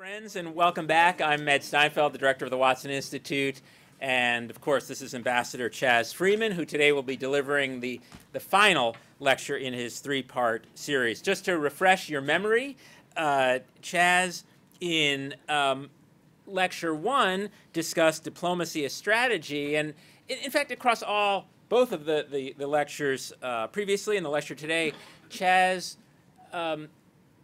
Friends, and welcome back. I'm Ed Steinfeld, the director of the Watson Institute. And of course, this is Ambassador Chas Freeman, who today will be delivering the, the final lecture in his three part series. Just to refresh your memory, uh, Chas, in um, lecture one, discussed diplomacy as strategy. And in, in fact, across all, both of the, the, the lectures uh, previously and the lecture today, Chas um,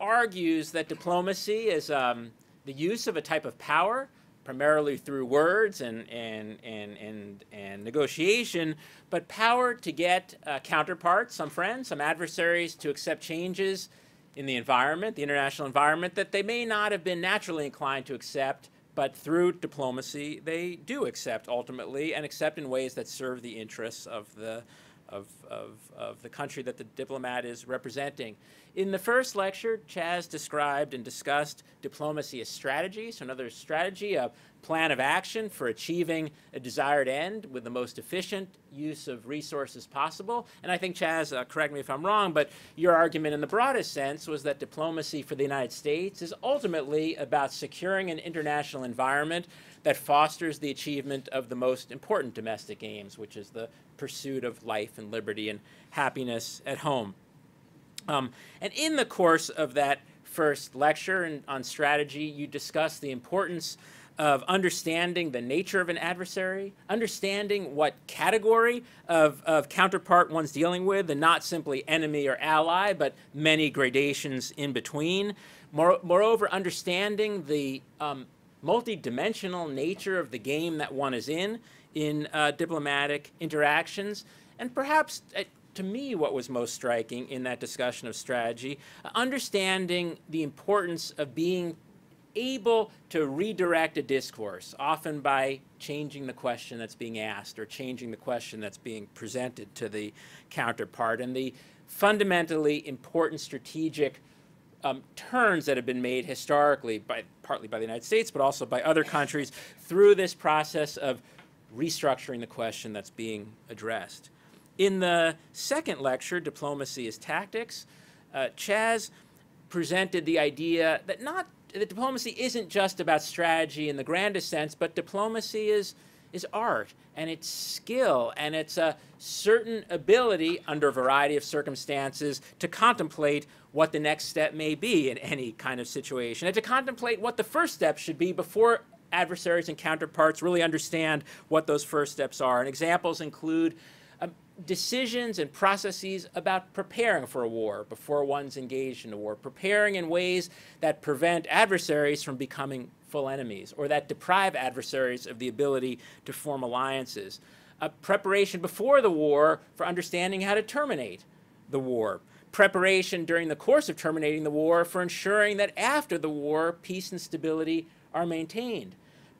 argues that diplomacy is um, the use of a type of power, primarily through words and, and, and, and, and negotiation, but power to get uh, counterparts, some friends, some adversaries, to accept changes in the environment, the international environment, that they may not have been naturally inclined to accept, but through diplomacy, they do accept ultimately, and accept in ways that serve the interests of the, of, of, of the country that the diplomat is representing. In the first lecture, Chas described and discussed diplomacy as strategy, so another strategy, a plan of action for achieving a desired end with the most efficient use of resources possible. And I think, Chas, uh, correct me if I'm wrong, but your argument in the broadest sense was that diplomacy for the United States is ultimately about securing an international environment that fosters the achievement of the most important domestic aims, which is the pursuit of life and liberty and happiness at home. Um, and in the course of that first lecture and on strategy, you discussed the importance of understanding the nature of an adversary, understanding what category of, of counterpart one's dealing with, and not simply enemy or ally, but many gradations in between. More, moreover, understanding the um, multidimensional nature of the game that one is in in uh, diplomatic interactions, and perhaps uh, to me, what was most striking in that discussion of strategy, uh, understanding the importance of being able to redirect a discourse, often by changing the question that's being asked or changing the question that's being presented to the counterpart, and the fundamentally important strategic um, turns that have been made historically, by, partly by the United States, but also by other countries, through this process of restructuring the question that's being addressed. In the second lecture, Diplomacy is Tactics, uh, Chas presented the idea that not that diplomacy isn't just about strategy in the grandest sense, but diplomacy is is art and it's skill and it's a certain ability under a variety of circumstances to contemplate what the next step may be in any kind of situation and to contemplate what the first step should be before adversaries and counterparts really understand what those first steps are. And examples include decisions and processes about preparing for a war before one's engaged in a war, preparing in ways that prevent adversaries from becoming full enemies or that deprive adversaries of the ability to form alliances. A preparation before the war for understanding how to terminate the war. Preparation during the course of terminating the war for ensuring that after the war, peace and stability are maintained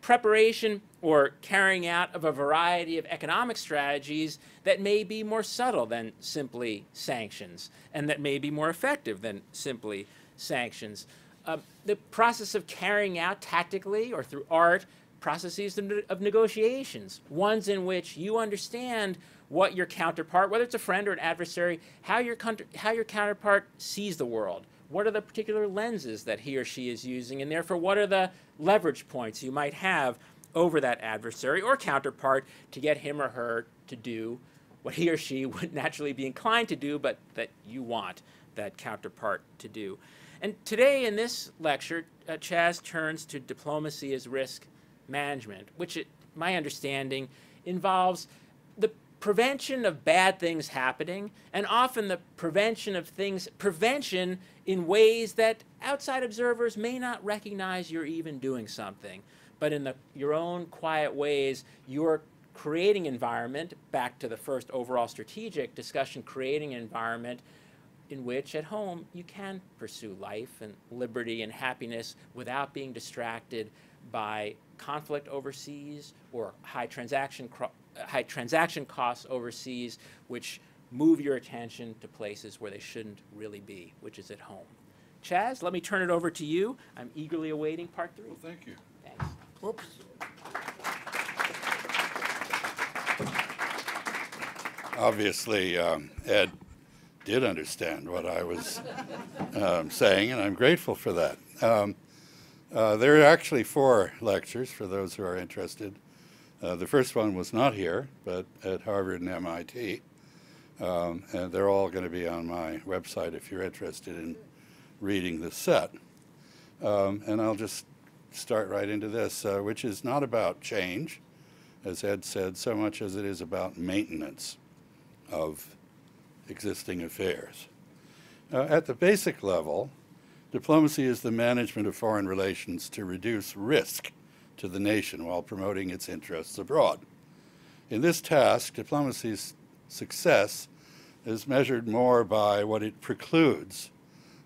preparation or carrying out of a variety of economic strategies that may be more subtle than simply sanctions and that may be more effective than simply sanctions. Uh, the process of carrying out tactically or through art processes of negotiations, ones in which you understand what your counterpart, whether it's a friend or an adversary, how your, how your counterpart sees the world, what are the particular lenses that he or she is using, and therefore what are the leverage points you might have over that adversary or counterpart to get him or her to do what he or she would naturally be inclined to do, but that you want that counterpart to do. And today in this lecture, uh, Chas turns to diplomacy as risk management, which, it, my understanding, involves the prevention of bad things happening, and often the prevention of things, prevention in ways that outside observers may not recognize you're even doing something. But in the, your own quiet ways, you're creating environment, back to the first overall strategic discussion, creating an environment in which at home you can pursue life and liberty and happiness without being distracted by conflict overseas or high transaction high transaction costs overseas, which move your attention to places where they shouldn't really be, which is at home. Chas, let me turn it over to you. I'm eagerly awaiting part three. Well, thank you. Thanks. Whoops. Obviously, um, Ed did understand what I was um, saying, and I'm grateful for that. Um, Uh, there are actually four lectures for those who are interested. Uh, the first one was not here, but at Harvard and MIT. Um, and they're all going to be on my website if you're interested in reading the set. Um, and I'll just start right into this, uh, which is not about change, as Ed said, so much as it is about maintenance of existing affairs. Uh, at the basic level, diplomacy is the management of foreign relations to reduce risk to the nation while promoting its interests abroad. In this task, diplomacy's success is measured more by what it precludes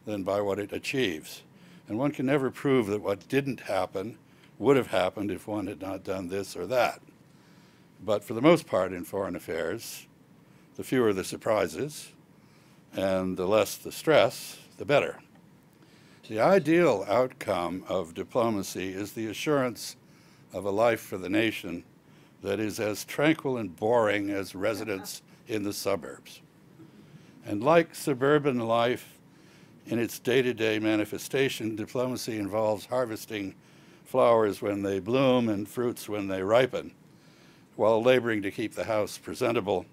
than by what it achieves. And one can never prove that what didn't happen would have happened if one had not done this or that. But for the most part in foreign affairs, the fewer the surprises and the less the stress, the better. The ideal outcome of diplomacy is the assurance of a life for the nation that is as tranquil and boring as residence in the suburbs. And like suburban life in its day to day manifestation, diplomacy involves harvesting flowers when they bloom and fruits when they ripen, while laboring to keep the house presentable,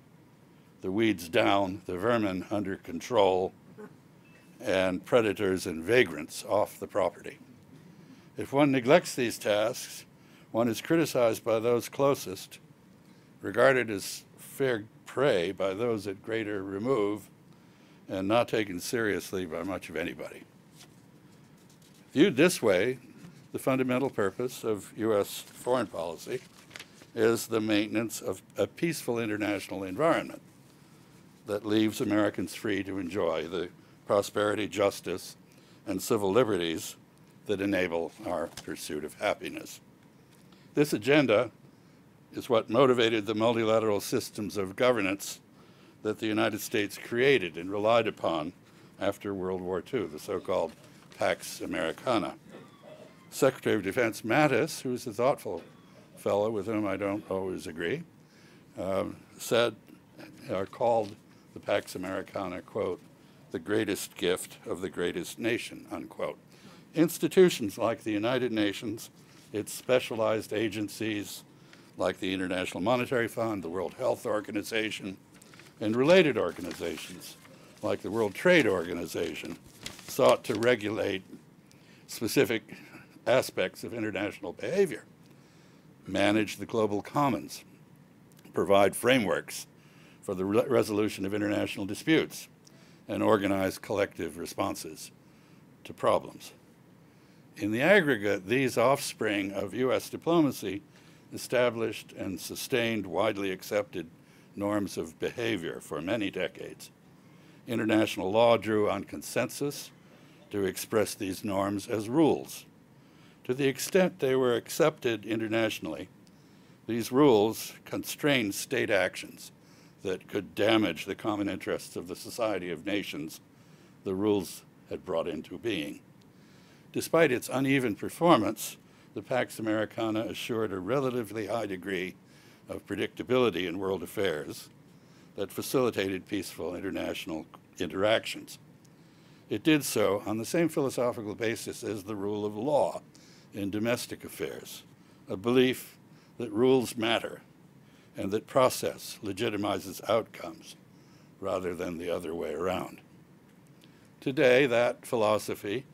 the weeds down, the vermin under control, and predators and vagrants off the property. If one neglects these tasks, one is criticized by those closest, regarded as fair prey by those at greater remove, and not taken seriously by much of anybody. Viewed this way, the fundamental purpose of U.S. foreign policy is the maintenance of a peaceful international environment that leaves Americans free to enjoy the prosperity, justice, and civil liberties that enable our pursuit of happiness. This agenda is what motivated the multilateral systems of governance that the United States created and relied upon after World War II, the so-called Pax Americana. Secretary of Defense Mattis, who's a thoughtful fellow with whom I don't always agree, uh, said, or uh, called the Pax Americana, quote, the greatest gift of the greatest nation, unquote. Institutions like the United Nations its specialized agencies like the International Monetary Fund, the World Health Organization, and related organizations like the World Trade Organization sought to regulate specific aspects of international behavior, manage the global commons, provide frameworks for the re resolution of international disputes, and organize collective responses to problems. In the aggregate, these offspring of U.S. diplomacy established and sustained widely accepted norms of behavior for many decades. International law drew on consensus to express these norms as rules. To the extent they were accepted internationally, these rules constrained state actions that could damage the common interests of the Society of Nations the rules had brought into being. Despite its uneven performance, the Pax Americana assured a relatively high degree of predictability in world affairs that facilitated peaceful international interactions. It did so on the same philosophical basis as the rule of law in domestic affairs, a belief that rules matter and that process legitimizes outcomes rather than the other way around. Today, that philosophy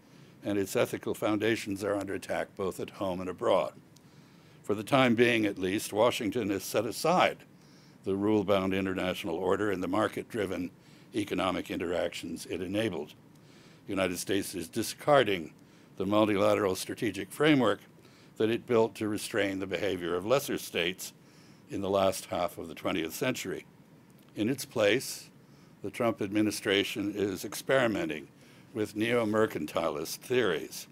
and its ethical foundations are under attack both at home and abroad. For the time being, at least, Washington has set aside the rule-bound international order and the market-driven economic interactions it enabled. The United States is discarding the multilateral strategic framework that it built to restrain the behavior of lesser states in the last half of the 20th century. In its place, the Trump administration is experimenting with neo-mercantilist theories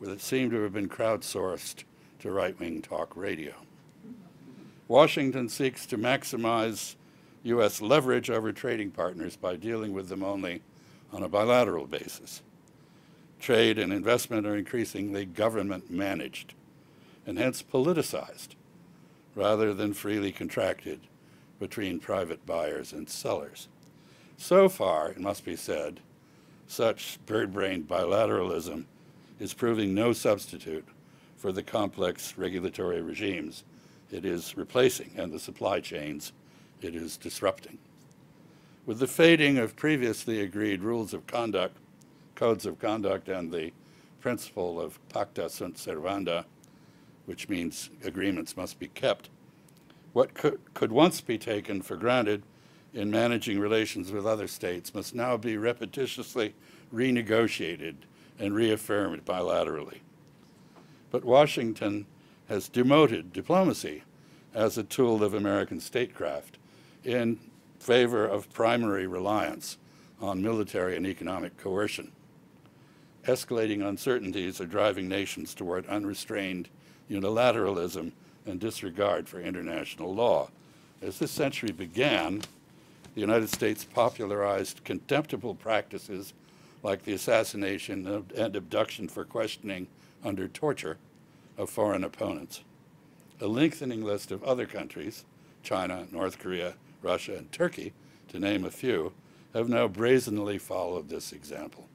that seem to have been crowdsourced to right-wing talk radio. Washington seeks to maximize U.S. leverage over trading partners by dealing with them only on a bilateral basis. Trade and investment are increasingly government managed and hence politicized rather than freely contracted between private buyers and sellers. So far, it must be said, such bird-brained bilateralism is proving no substitute for the complex regulatory regimes it is replacing and the supply chains it is disrupting. With the fading of previously agreed rules of conduct, codes of conduct, and the principle of pacta sunt servanda, which means agreements must be kept, what could, could once be taken for granted in managing relations with other states must now be repetitiously renegotiated and reaffirmed bilaterally. But Washington has demoted diplomacy as a tool of American statecraft in favor of primary reliance on military and economic coercion. Escalating uncertainties are driving nations toward unrestrained unilateralism and disregard for international law. As this century began, the United States popularized contemptible practices like the assassination and abduction for questioning under torture of foreign opponents. A lengthening list of other countries, China, North Korea, Russia, and Turkey, to name a few, have now brazenly followed this example.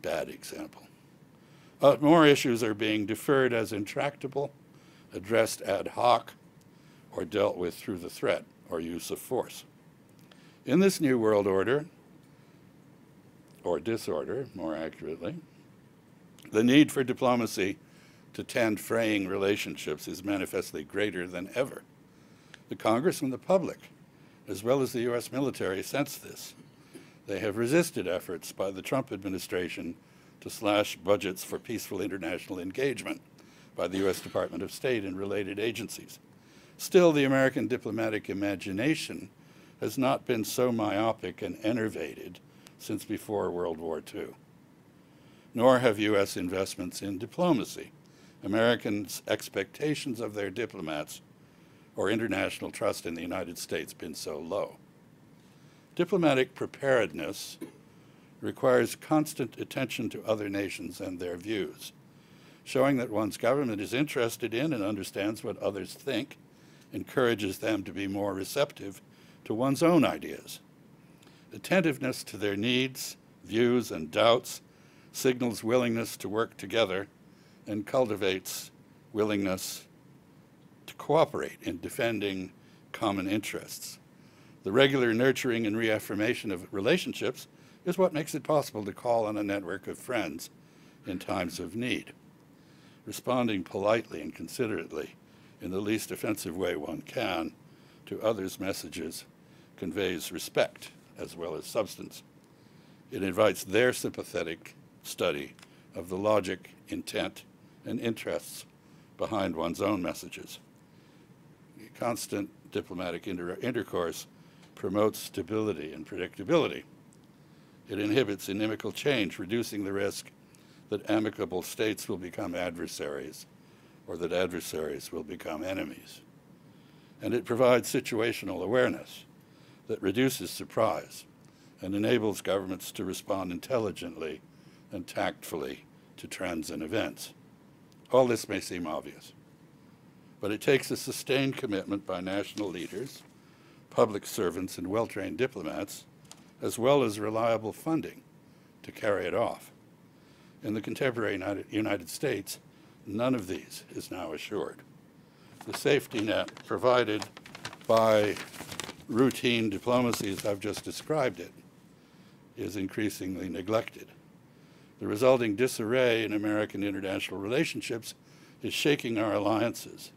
Bad example. More issues are being deferred as intractable, addressed ad hoc, or dealt with through the threat or use of force. In this new world order, or disorder, more accurately, the need for diplomacy to tend fraying relationships is manifestly greater than ever. The Congress and the public, as well as the U.S. military, sense this. They have resisted efforts by the Trump administration to slash budgets for peaceful international engagement by the U.S. Department of State and related agencies. Still, the American diplomatic imagination has not been so myopic and enervated since before World War II. Nor have U.S. investments in diplomacy. Americans' expectations of their diplomats or international trust in the United States been so low. Diplomatic preparedness requires constant attention to other nations and their views, showing that one's government is interested in and understands what others think, encourages them to be more receptive to one's own ideas. Attentiveness to their needs, views, and doubts signals willingness to work together and cultivates willingness to cooperate in defending common interests. The regular nurturing and reaffirmation of relationships is what makes it possible to call on a network of friends in times of need. Responding politely and considerately in the least offensive way one can to others' messages conveys respect as well as substance. It invites their sympathetic study of the logic, intent, and interests behind one's own messages. Constant diplomatic inter intercourse promotes stability and predictability. It inhibits inimical change, reducing the risk that amicable states will become adversaries or that adversaries will become enemies. And it provides situational awareness that reduces surprise and enables governments to respond intelligently and tactfully to trends and events. All this may seem obvious, but it takes a sustained commitment by national leaders, public servants, and well-trained diplomats, as well as reliable funding to carry it off. In the contemporary United States, none of these is now assured. The safety net provided by routine diplomacy, as I've just described it, is increasingly neglected. The resulting disarray in American international relationships is shaking our alliances,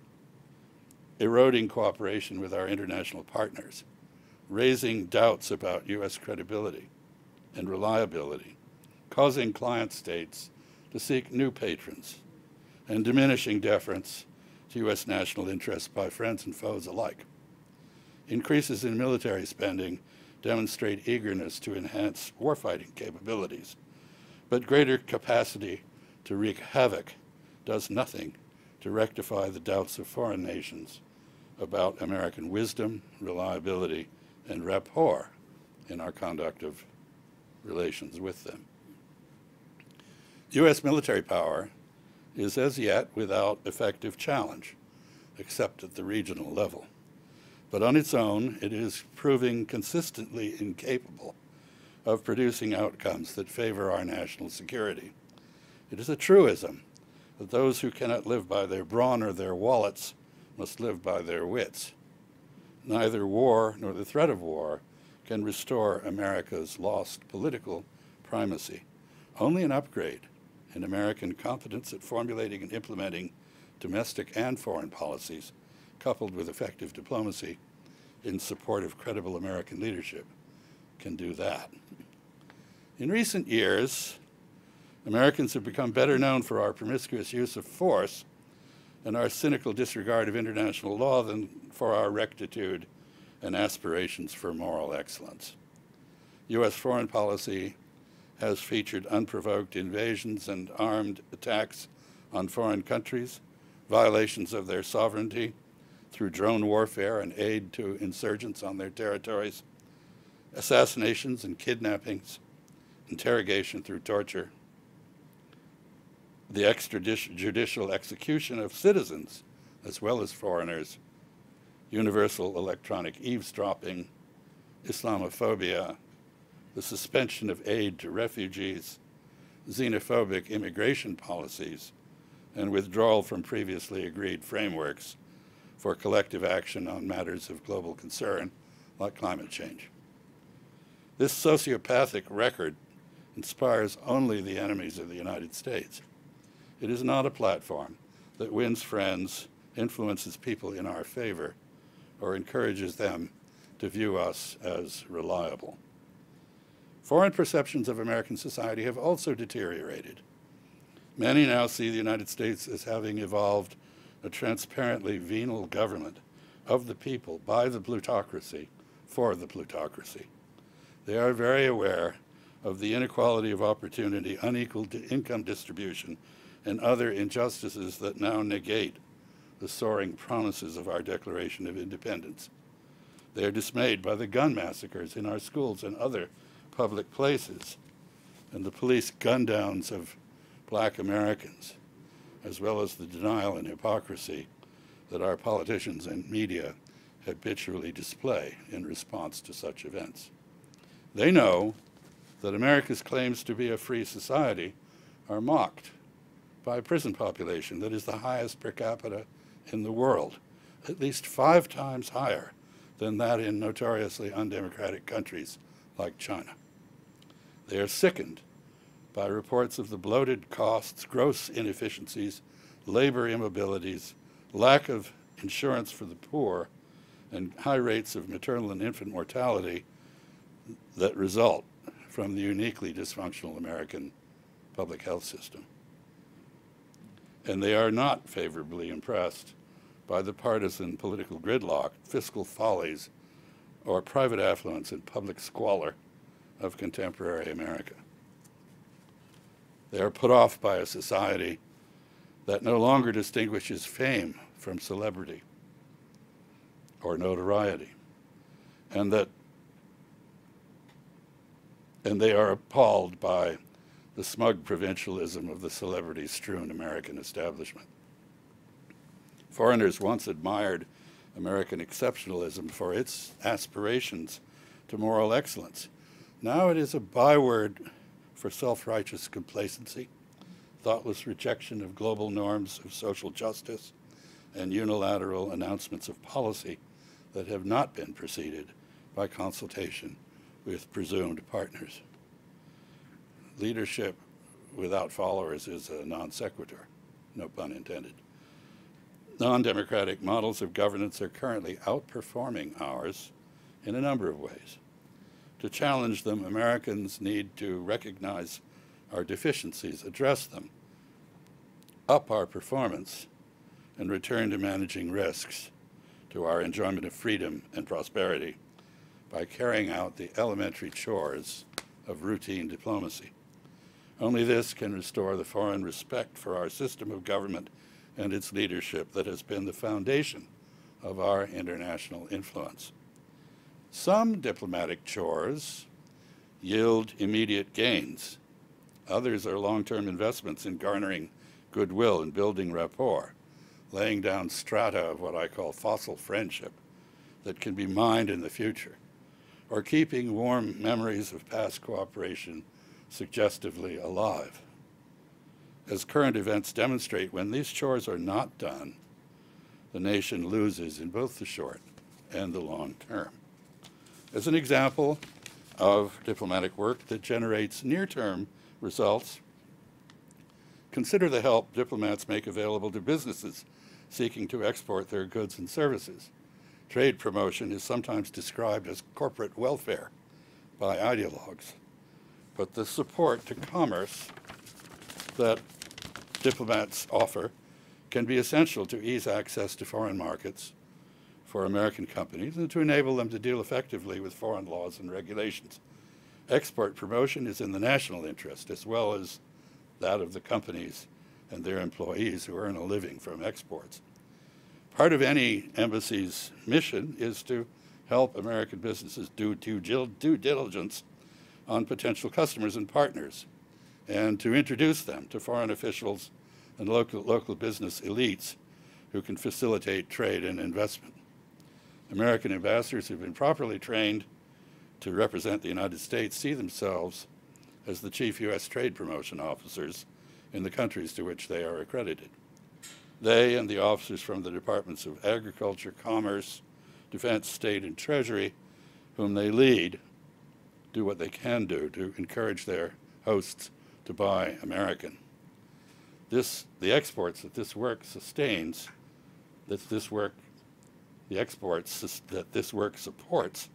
eroding cooperation with our international partners, raising doubts about U.S. credibility and reliability, causing client states to seek new patrons, and diminishing deference to U.S. national interests by friends and foes alike. Increases in military spending demonstrate eagerness to enhance warfighting capabilities but greater capacity to wreak havoc does nothing to rectify the doubts of foreign nations about American wisdom, reliability, and rapport in our conduct of relations with them. U.S. military power is as yet without effective challenge, except at the regional level. But on its own, it is proving consistently incapable of producing outcomes that favor our national security. It is a truism that those who cannot live by their brawn or their wallets must live by their wits. Neither war nor the threat of war can restore America's lost political primacy. Only an upgrade in American competence at formulating and implementing domestic and foreign policies, coupled with effective diplomacy in support of credible American leadership, can do that. In recent years, Americans have become better known for our promiscuous use of force and our cynical disregard of international law than for our rectitude and aspirations for moral excellence. U.S. foreign policy has featured unprovoked invasions and armed attacks on foreign countries, violations of their sovereignty through drone warfare and aid to insurgents on their territories, assassinations and kidnappings, interrogation through torture, the extrajudicial execution of citizens as well as foreigners, universal electronic eavesdropping, Islamophobia, the suspension of aid to refugees, xenophobic immigration policies, and withdrawal from previously agreed frameworks for collective action on matters of global concern like climate change. This sociopathic record inspires only the enemies of the United States. It is not a platform that wins friends, influences people in our favor, or encourages them to view us as reliable. Foreign perceptions of American society have also deteriorated. Many now see the United States as having evolved a transparently venal government of the people, by the plutocracy, for the plutocracy. They are very aware of the inequality of opportunity, unequal to income distribution, and other injustices that now negate the soaring promises of our Declaration of Independence. They are dismayed by the gun massacres in our schools and other public places, and the police gun downs of black Americans, as well as the denial and hypocrisy that our politicians and media habitually display in response to such events. They know that America's claims to be a free society are mocked by a prison population that is the highest per capita in the world, at least five times higher than that in notoriously undemocratic countries like China. They are sickened by reports of the bloated costs, gross inefficiencies, labor immobilities, lack of insurance for the poor, and high rates of maternal and infant mortality that result from the uniquely dysfunctional American public health system. And they are not favorably impressed by the partisan political gridlock, fiscal follies, or private affluence and public squalor of contemporary America. They are put off by a society that no longer distinguishes fame from celebrity or notoriety, and that and they are appalled by the smug provincialism of the celebrity-strewn American establishment. Foreigners once admired American exceptionalism for its aspirations to moral excellence. Now it is a byword for self-righteous complacency, thoughtless rejection of global norms of social justice, and unilateral announcements of policy that have not been preceded by consultation with presumed partners. Leadership without followers is a non sequitur, no pun intended. Non-democratic models of governance are currently outperforming ours in a number of ways. To challenge them, Americans need to recognize our deficiencies, address them, up our performance, and return to managing risks to our enjoyment of freedom and prosperity by carrying out the elementary chores of routine diplomacy. Only this can restore the foreign respect for our system of government and its leadership that has been the foundation of our international influence. Some diplomatic chores yield immediate gains. Others are long-term investments in garnering goodwill and building rapport, laying down strata of what I call fossil friendship that can be mined in the future, or keeping warm memories of past cooperation suggestively alive. As current events demonstrate, when these chores are not done, the nation loses in both the short and the long term. As an example of diplomatic work that generates near-term results, consider the help diplomats make available to businesses seeking to export their goods and services. Trade promotion is sometimes described as corporate welfare by ideologues, but the support to commerce that diplomats offer can be essential to ease access to foreign markets for American companies and to enable them to deal effectively with foreign laws and regulations. Export promotion is in the national interest as well as that of the companies and their employees who earn a living from exports. Part of any embassy's mission is to help American businesses do due, diligence on potential customers and partners and to introduce them to foreign officials and local, local business elites who can facilitate trade and investment. American ambassadors who've been properly trained to represent the United States see themselves as the chief U.S. trade promotion officers in the countries to which they are accredited. They and the officers from the Departments of Agriculture, Commerce, Defense, State, and Treasury, whom they lead, do what they can do to encourage their hosts to buy American. This, the exports that this work sustains, that this work, the exports that this work supports,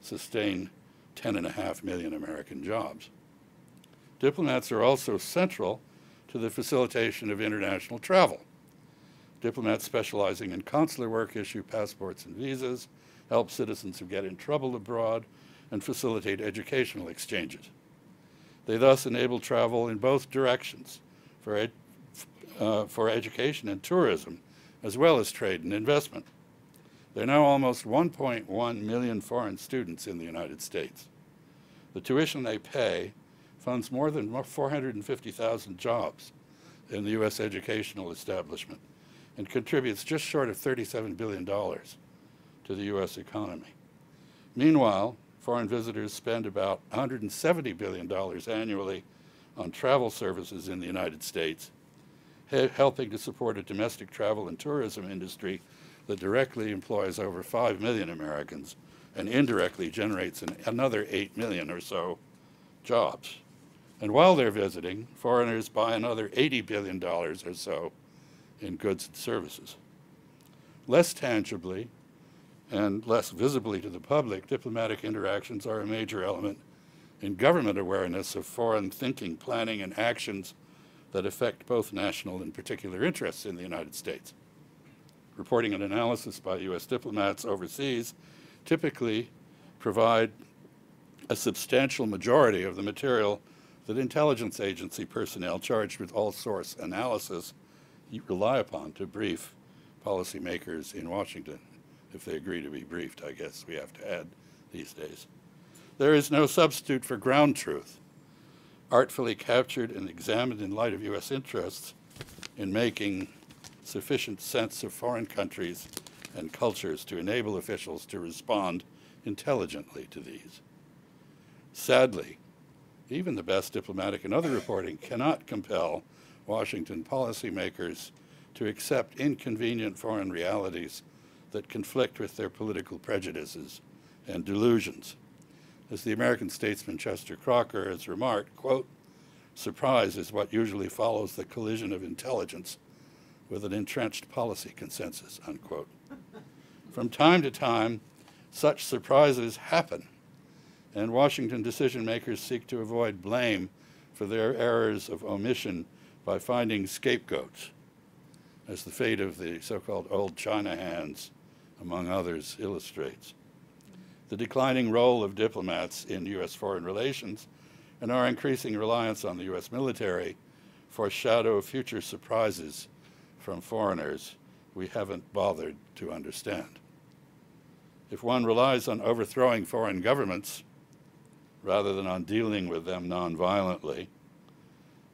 sustain 10.5 million American jobs. Diplomats are also central to the facilitation of international travel. Diplomats specializing in consular work issue passports and visas, help citizens who get in trouble abroad, and facilitate educational exchanges. They thus enable travel in both directions for, ed uh, for education and tourism, as well as trade and investment. There are now almost 1.1 million foreign students in the United States. The tuition they pay funds more than 450,000 jobs in the U.S. educational establishment and contributes just short of $37 billion to the U.S. economy. Meanwhile, foreign visitors spend about $170 billion annually on travel services in the United States, helping to support a domestic travel and tourism industry that directly employs over 5 million Americans and indirectly generates an, another 8 million or so jobs. And while they're visiting, foreigners buy another $80 billion or so in goods and services. Less tangibly and less visibly to the public, diplomatic interactions are a major element in government awareness of foreign thinking, planning, and actions that affect both national and particular interests in the United States. Reporting and analysis by U.S. diplomats overseas typically provide a substantial majority of the material that intelligence agency personnel charged with all source analysis rely upon to brief policymakers in Washington, if they agree to be briefed, I guess we have to add these days. There is no substitute for ground truth, artfully captured and examined in light of U.S. interests in making sufficient sense of foreign countries and cultures to enable officials to respond intelligently to these. Sadly, even the best diplomatic and other reporting cannot compel Washington policymakers to accept inconvenient foreign realities that conflict with their political prejudices and delusions. As the American statesman Chester Crocker has remarked, quote, surprise is what usually follows the collision of intelligence with an entrenched policy consensus, unquote. From time to time, such surprises happen, and Washington decision makers seek to avoid blame for their errors of omission by finding scapegoats, as the fate of the so-called old China hands, among others, illustrates. The declining role of diplomats in U.S. foreign relations and our increasing reliance on the U.S. military foreshadow future surprises from foreigners we haven't bothered to understand. If one relies on overthrowing foreign governments rather than on dealing with them nonviolently,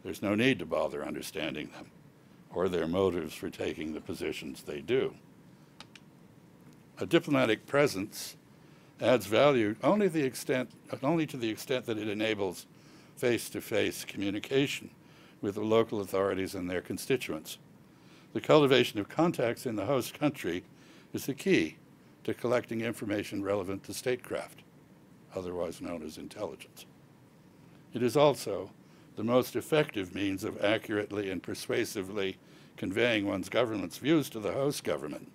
there's no need to bother understanding them or their motives for taking the positions they do. A diplomatic presence adds value only, the extent, only to the extent that it enables face-to-face -face communication with the local authorities and their constituents. The cultivation of contacts in the host country is the key to collecting information relevant to statecraft, otherwise known as intelligence. It is also the most effective means of accurately and persuasively conveying one's government's views to the host government.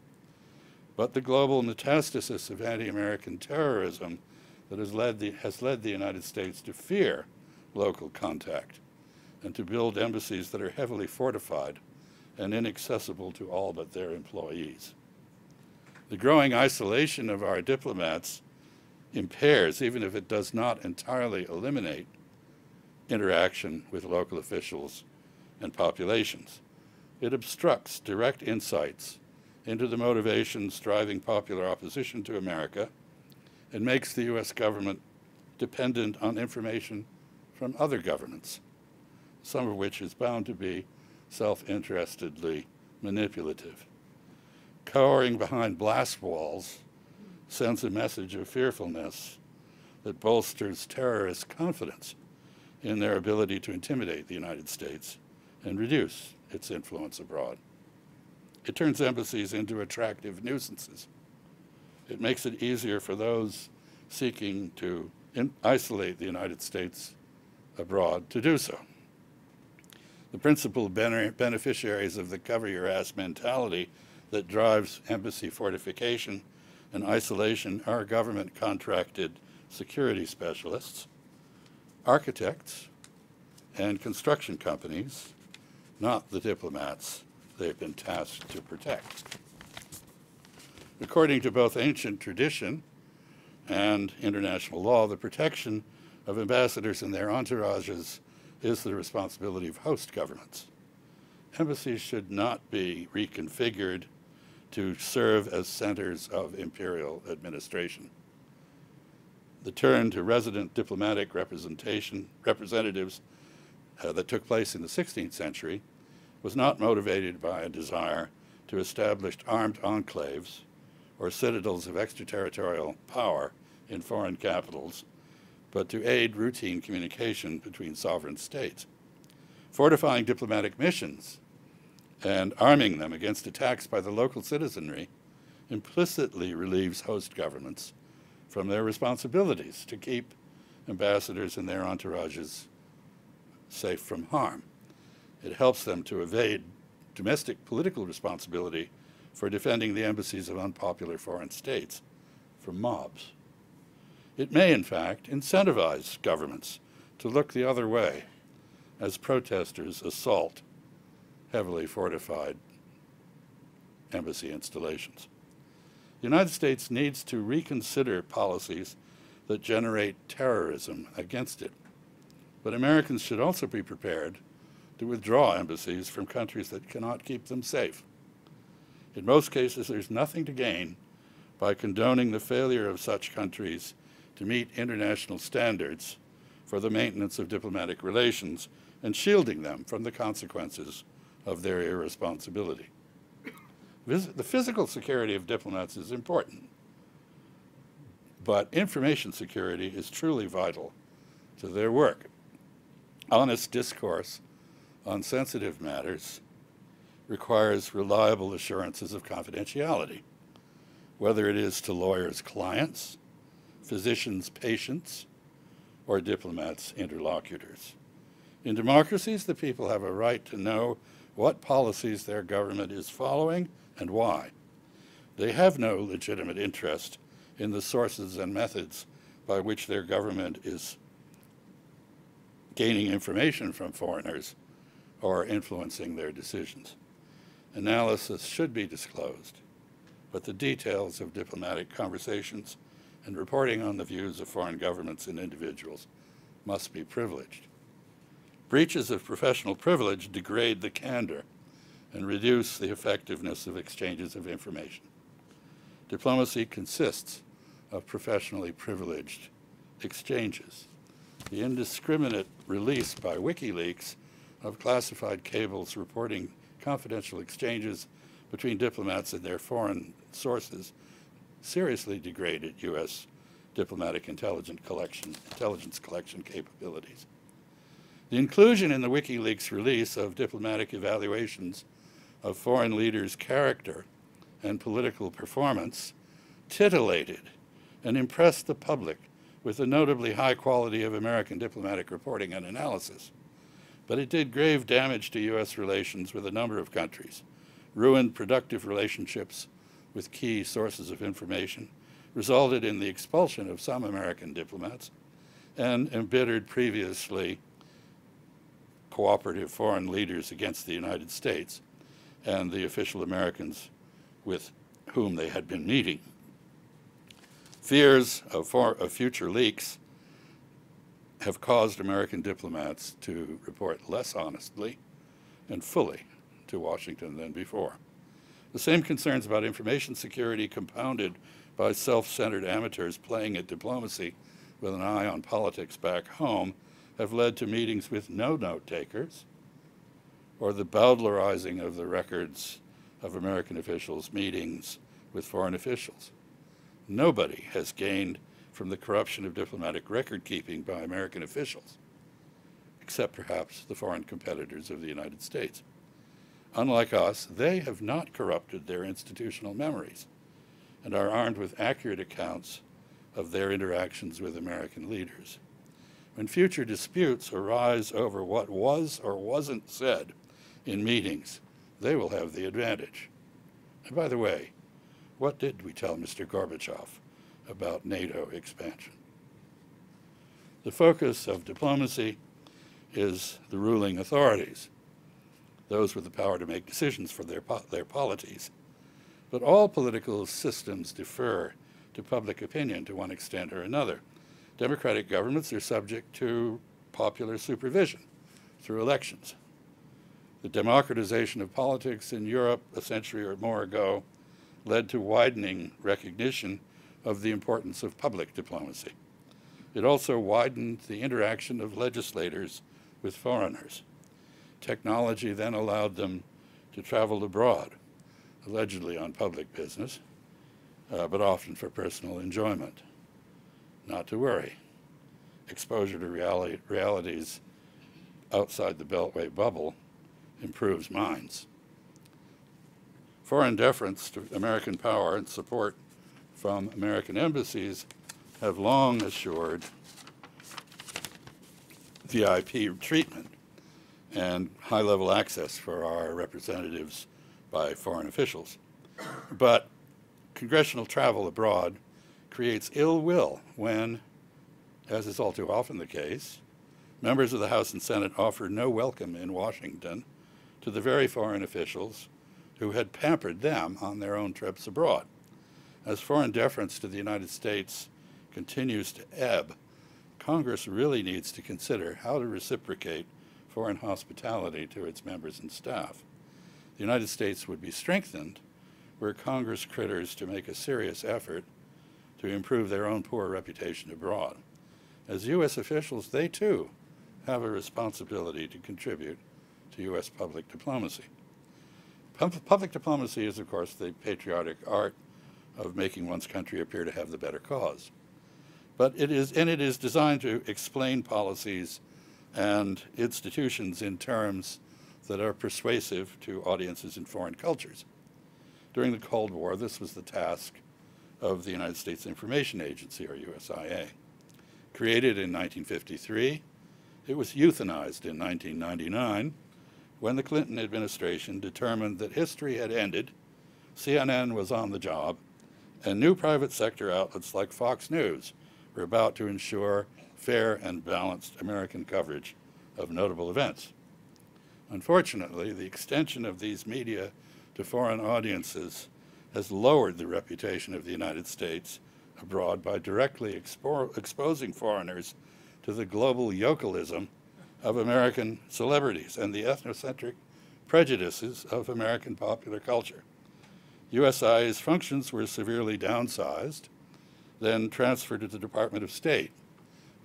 But the global metastasis of anti-American terrorism that has led, the, has led the United States to fear local contact and to build embassies that are heavily fortified and inaccessible to all but their employees. The growing isolation of our diplomats impairs, even if it does not entirely eliminate, interaction with local officials and populations. It obstructs direct insights into the motivations driving popular opposition to America and makes the U.S. government dependent on information from other governments, some of which is bound to be self-interestedly manipulative. Cowering behind blast walls sends a message of fearfulness that bolsters terrorists' confidence in their ability to intimidate the United States and reduce its influence abroad. It turns embassies into attractive nuisances. It makes it easier for those seeking to isolate the United States abroad to do so. The principal beneficiaries of the cover your ass mentality that drives embassy fortification and isolation are government contracted security specialists, architects, and construction companies, not the diplomats they've been tasked to protect. According to both ancient tradition and international law, the protection of ambassadors and their entourages is the responsibility of host governments. Embassies should not be reconfigured to serve as centers of imperial administration. The turn to resident diplomatic representation representatives uh, that took place in the 16th century was not motivated by a desire to establish armed enclaves or citadels of extraterritorial power in foreign capitals, but to aid routine communication between sovereign states. Fortifying diplomatic missions and arming them against attacks by the local citizenry implicitly relieves host governments from their responsibilities to keep ambassadors and their entourages safe from harm. It helps them to evade domestic political responsibility for defending the embassies of unpopular foreign states from mobs. It may, in fact, incentivize governments to look the other way as protesters assault heavily fortified embassy installations. The United States needs to reconsider policies that generate terrorism against it. But Americans should also be prepared to withdraw embassies from countries that cannot keep them safe. In most cases, there's nothing to gain by condoning the failure of such countries to meet international standards for the maintenance of diplomatic relations and shielding them from the consequences of their irresponsibility. the physical security of diplomats is important, but information security is truly vital to their work. Honest discourse on sensitive matters requires reliable assurances of confidentiality, whether it is to lawyers' clients, physicians' patients, or diplomats' interlocutors. In democracies, the people have a right to know what policies their government is following and why. They have no legitimate interest in the sources and methods by which their government is gaining information from foreigners or influencing their decisions. Analysis should be disclosed, but the details of diplomatic conversations and reporting on the views of foreign governments and individuals must be privileged. Breaches of professional privilege degrade the candor and reduce the effectiveness of exchanges of information. Diplomacy consists of professionally privileged exchanges. The indiscriminate release by WikiLeaks of classified cables reporting confidential exchanges between diplomats and their foreign sources seriously degraded U.S. diplomatic intelligence collection, intelligence collection capabilities. The inclusion in the WikiLeaks release of diplomatic evaluations of foreign leaders' character and political performance titillated and impressed the public with the notably high quality of American diplomatic reporting and analysis. But it did grave damage to U.S. relations with a number of countries, ruined productive relationships with key sources of information, resulted in the expulsion of some American diplomats, and embittered previously cooperative foreign leaders against the United States and the official Americans with whom they had been meeting. Fears of, of future leaks have caused American diplomats to report less honestly and fully to Washington than before. The same concerns about information security compounded by self-centered amateurs playing at diplomacy with an eye on politics back home have led to meetings with no note takers or the bowdlerizing of the records of American officials' meetings with foreign officials. Nobody has gained from the corruption of diplomatic record keeping by American officials, except perhaps the foreign competitors of the United States. Unlike us, they have not corrupted their institutional memories and are armed with accurate accounts of their interactions with American leaders. When future disputes arise over what was or wasn't said in meetings, they will have the advantage. And by the way, what did we tell Mr. Gorbachev about NATO expansion? The focus of diplomacy is the ruling authorities, those with the power to make decisions for their, po their polities. But all political systems defer to public opinion to one extent or another. Democratic governments are subject to popular supervision through elections. The democratization of politics in Europe a century or more ago led to widening recognition of the importance of public diplomacy. It also widened the interaction of legislators with foreigners. Technology then allowed them to travel abroad, allegedly on public business, uh, but often for personal enjoyment. Not to worry. Exposure to reality, realities outside the Beltway bubble improves minds. Foreign deference to American power and support from American embassies have long assured VIP treatment and high-level access for our representatives by foreign officials. But congressional travel abroad creates ill will when, as is all too often the case, members of the House and Senate offer no welcome in Washington to the very foreign officials who had pampered them on their own trips abroad. As foreign deference to the United States continues to ebb, Congress really needs to consider how to reciprocate foreign hospitality to its members and staff. The United States would be strengthened were Congress critters to make a serious effort to improve their own poor reputation abroad. As U.S. officials, they too have a responsibility to contribute to U.S. public diplomacy. Public diplomacy is, of course, the patriotic art of making one's country appear to have the better cause. But it is, and it is designed to explain policies and institutions in terms that are persuasive to audiences in foreign cultures. During the Cold War, this was the task of the United States Information Agency, or USIA. Created in 1953, it was euthanized in 1999 when the Clinton administration determined that history had ended, CNN was on the job, and new private sector outlets like Fox News were about to ensure fair and balanced American coverage of notable events. Unfortunately, the extension of these media to foreign audiences has lowered the reputation of the United States abroad by directly expo exposing foreigners to the global yokelism of American celebrities and the ethnocentric prejudices of American popular culture. USIA's functions were severely downsized, then transferred to the Department of State,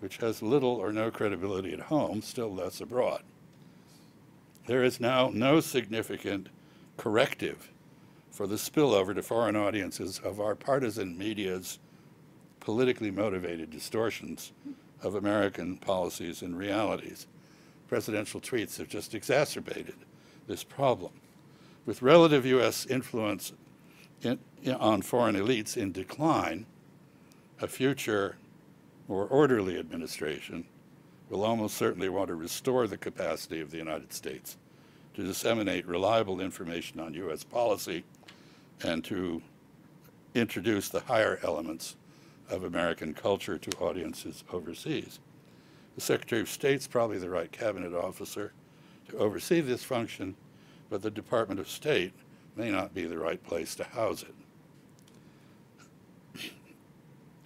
which has little or no credibility at home, still less abroad. There is now no significant corrective for the spillover to foreign audiences of our partisan media's politically motivated distortions of American policies and realities presidential tweets have just exacerbated this problem. With relative U.S. influence in, in, on foreign elites in decline, a future, more orderly administration will almost certainly want to restore the capacity of the United States to disseminate reliable information on U.S. policy and to introduce the higher elements of American culture to audiences overseas. The Secretary of State's probably the right cabinet officer to oversee this function, but the Department of State may not be the right place to house it.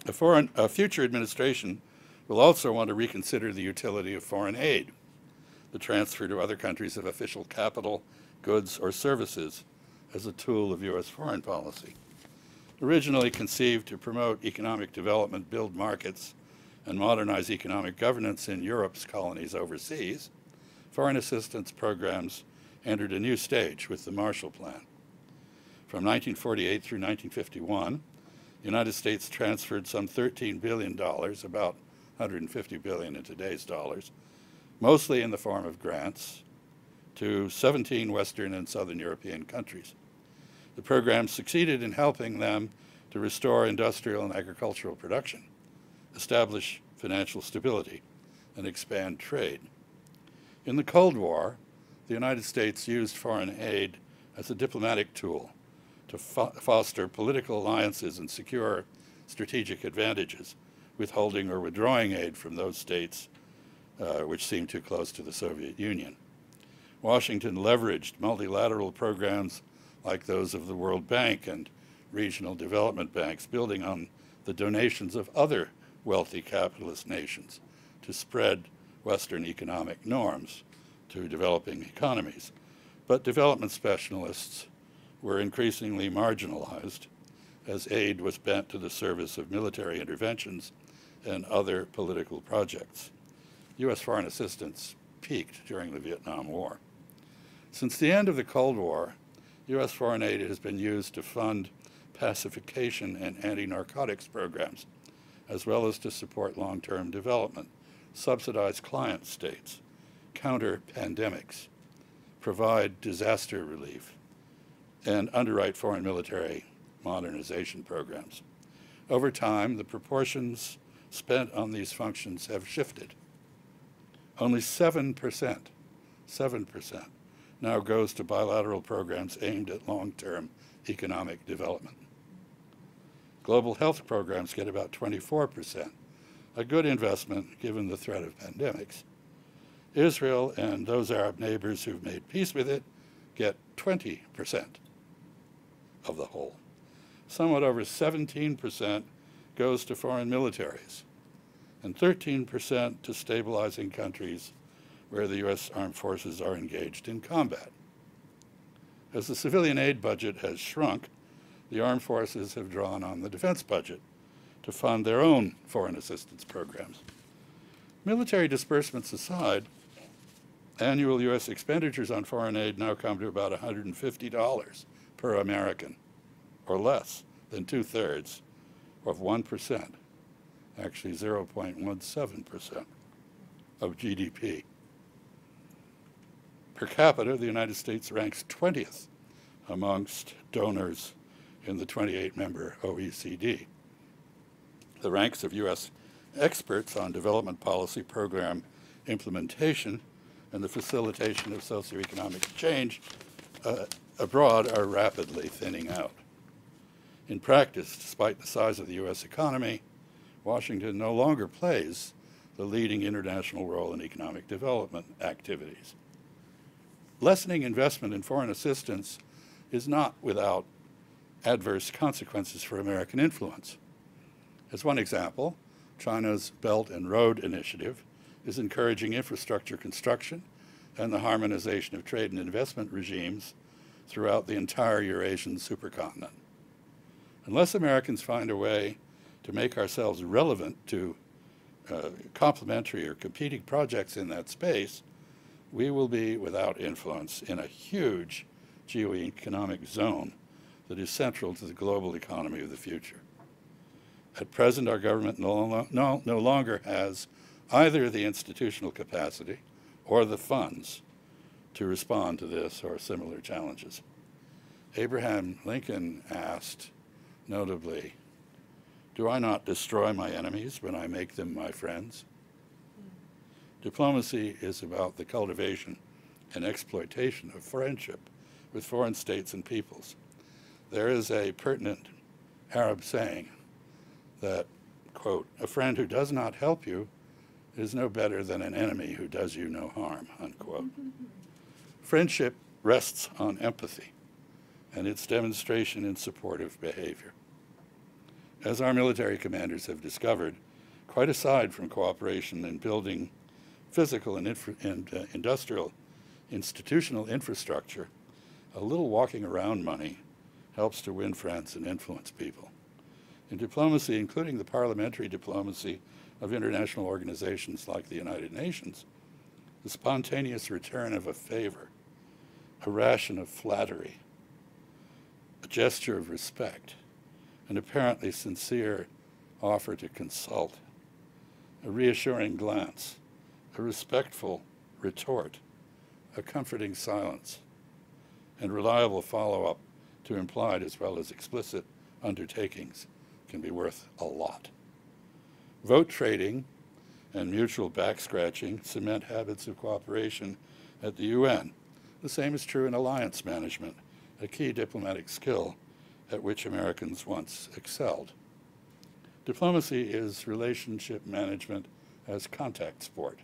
A, foreign, a future administration will also want to reconsider the utility of foreign aid, the transfer to other countries of official capital, goods, or services as a tool of U.S. foreign policy. Originally conceived to promote economic development, build markets, and modernize economic governance in Europe's colonies overseas, foreign assistance programs entered a new stage with the Marshall Plan. From 1948 through 1951, the United States transferred some $13 billion, about 150 billion in today's dollars, mostly in the form of grants, to 17 Western and Southern European countries. The program succeeded in helping them to restore industrial and agricultural production, establish financial stability, and expand trade. In the Cold War, the United States used foreign aid as a diplomatic tool to fo foster political alliances and secure strategic advantages, withholding or withdrawing aid from those states uh, which seemed too close to the Soviet Union. Washington leveraged multilateral programs like those of the World Bank and regional development banks, building on the donations of other wealthy capitalist nations to spread Western economic norms to developing economies. But development specialists were increasingly marginalized as aid was bent to the service of military interventions and other political projects. U.S. foreign assistance peaked during the Vietnam War. Since the end of the Cold War, U.S. foreign aid has been used to fund pacification and anti-narcotics programs, as well as to support long-term development, subsidize client states, counter pandemics, provide disaster relief, and underwrite foreign military modernization programs. Over time, the proportions spent on these functions have shifted. Only 7%, 7% now goes to bilateral programs aimed at long-term economic development. Global health programs get about 24%, a good investment given the threat of pandemics. Israel and those Arab neighbors who've made peace with it get 20% of the whole. Somewhat over 17% goes to foreign militaries and 13% to stabilizing countries where the U.S. armed forces are engaged in combat. As the civilian aid budget has shrunk, the armed forces have drawn on the defense budget to fund their own foreign assistance programs. Military disbursements aside, annual U.S. expenditures on foreign aid now come to about $150 per American, or less than two-thirds of 1%, actually 0.17% of GDP. Per capita, the United States ranks 20th amongst donors in the 28-member OECD. The ranks of U.S. experts on development policy program implementation and the facilitation of socioeconomic change uh, abroad are rapidly thinning out. In practice, despite the size of the U.S. economy, Washington no longer plays the leading international role in economic development activities. Lessening investment in foreign assistance is not without adverse consequences for American influence. As one example, China's Belt and Road Initiative is encouraging infrastructure construction and the harmonization of trade and investment regimes throughout the entire Eurasian supercontinent. Unless Americans find a way to make ourselves relevant to uh, complementary or competing projects in that space, we will be without influence in a huge geoeconomic zone that is central to the global economy of the future. At present, our government no, no, no longer has either the institutional capacity or the funds to respond to this or similar challenges. Abraham Lincoln asked, notably, Do I not destroy my enemies when I make them my friends? Diplomacy is about the cultivation and exploitation of friendship with foreign states and peoples. There is a pertinent Arab saying that, quote, a friend who does not help you is no better than an enemy who does you no harm, unquote. Friendship rests on empathy and its demonstration in supportive behavior. As our military commanders have discovered, quite aside from cooperation in building physical and, and uh, industrial institutional infrastructure, a little walking around money helps to win friends and influence people. In diplomacy, including the parliamentary diplomacy of international organizations like the United Nations, the spontaneous return of a favor, a ration of flattery, a gesture of respect, an apparently sincere offer to consult, a reassuring glance, a respectful retort, a comforting silence, and reliable follow up to implied as well as explicit undertakings can be worth a lot. Vote trading and mutual back scratching cement habits of cooperation at the UN. The same is true in alliance management, a key diplomatic skill at which Americans once excelled. Diplomacy is relationship management as contact sport.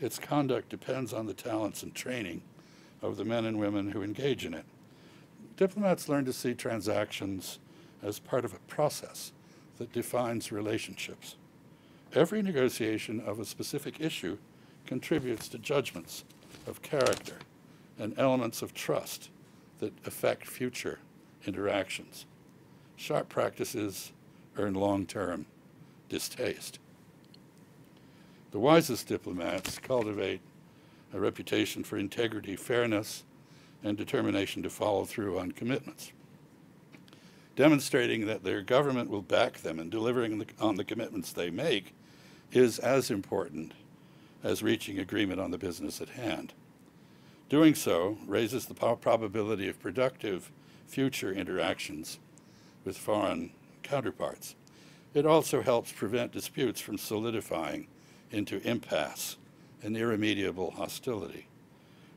Its conduct depends on the talents and training of the men and women who engage in it. Diplomats learn to see transactions as part of a process that defines relationships. Every negotiation of a specific issue contributes to judgments of character and elements of trust that affect future interactions. Sharp practices earn long term distaste. The wisest diplomats cultivate a reputation for integrity, fairness, and determination to follow through on commitments, demonstrating that their government will back them in delivering the, on the commitments they make is as important as reaching agreement on the business at hand. Doing so raises the probability of productive future interactions with foreign counterparts. It also helps prevent disputes from solidifying into impasse and irremediable hostility.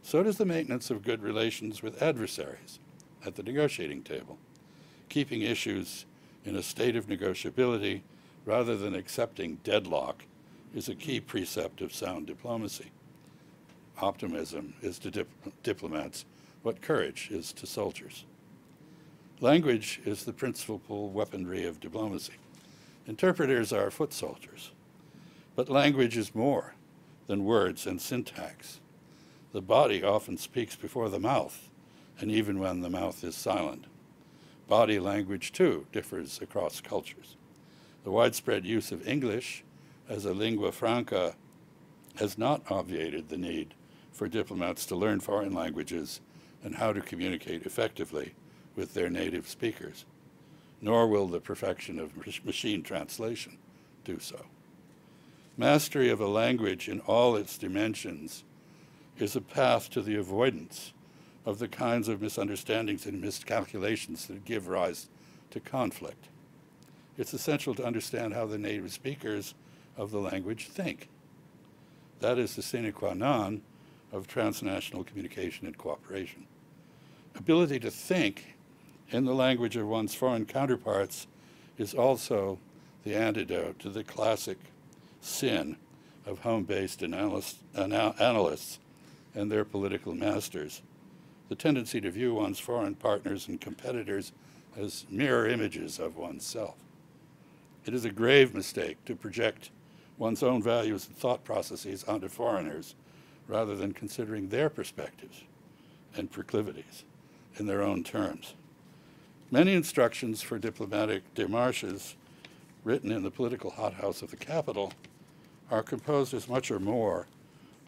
So does the maintenance of good relations with adversaries at the negotiating table, keeping issues in a state of negotiability rather than accepting deadlock is a key precept of sound diplomacy. Optimism is to dip- diplomats what courage is to soldiers. Language is the principal weaponry of diplomacy. Interpreters are foot soldiers. But language is more than words and syntax. The body often speaks before the mouth, and even when the mouth is silent. Body language, too, differs across cultures. The widespread use of English as a lingua franca has not obviated the need for diplomats to learn foreign languages and how to communicate effectively with their native speakers, nor will the perfection of machine translation do so. Mastery of a language in all its dimensions is a path to the avoidance of the kinds of misunderstandings and miscalculations that give rise to conflict. It's essential to understand how the native speakers of the language think. That is the sine qua non of transnational communication and cooperation. Ability to think in the language of one's foreign counterparts is also the antidote to the classic sin of home based analysts, ana- analysts and their political masters, the tendency to view one's foreign partners and competitors as mirror images of oneself. It is a grave mistake to project one's own values and thought processes onto foreigners rather than considering their perspectives and proclivities in their own terms. Many instructions for diplomatic démarches written in the political hothouse of the capital are composed as much or more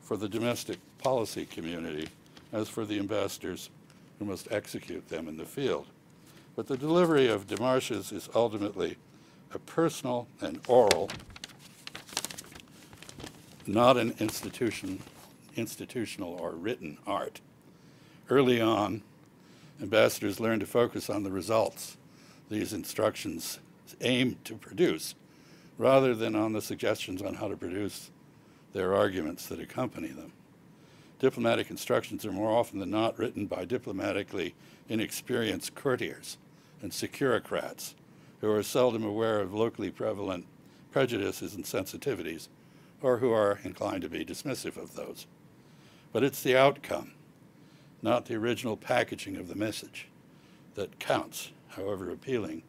for the domestic policy community as for the ambassadors who must execute them in the field. But the delivery of démarches is ultimately a personal and oral, not an institution institutional or written art. Early on, ambassadors learned to focus on the results these instructions aim to produce, rather than on the suggestions on how to produce their arguments that accompany them. Diplomatic instructions are more often than not written by diplomatically inexperienced courtiers and securocrats who are seldom aware of locally prevalent prejudices and sensitivities or who are inclined to be dismissive of those. But it's the outcome, not the original packaging of the message, that counts, however appealing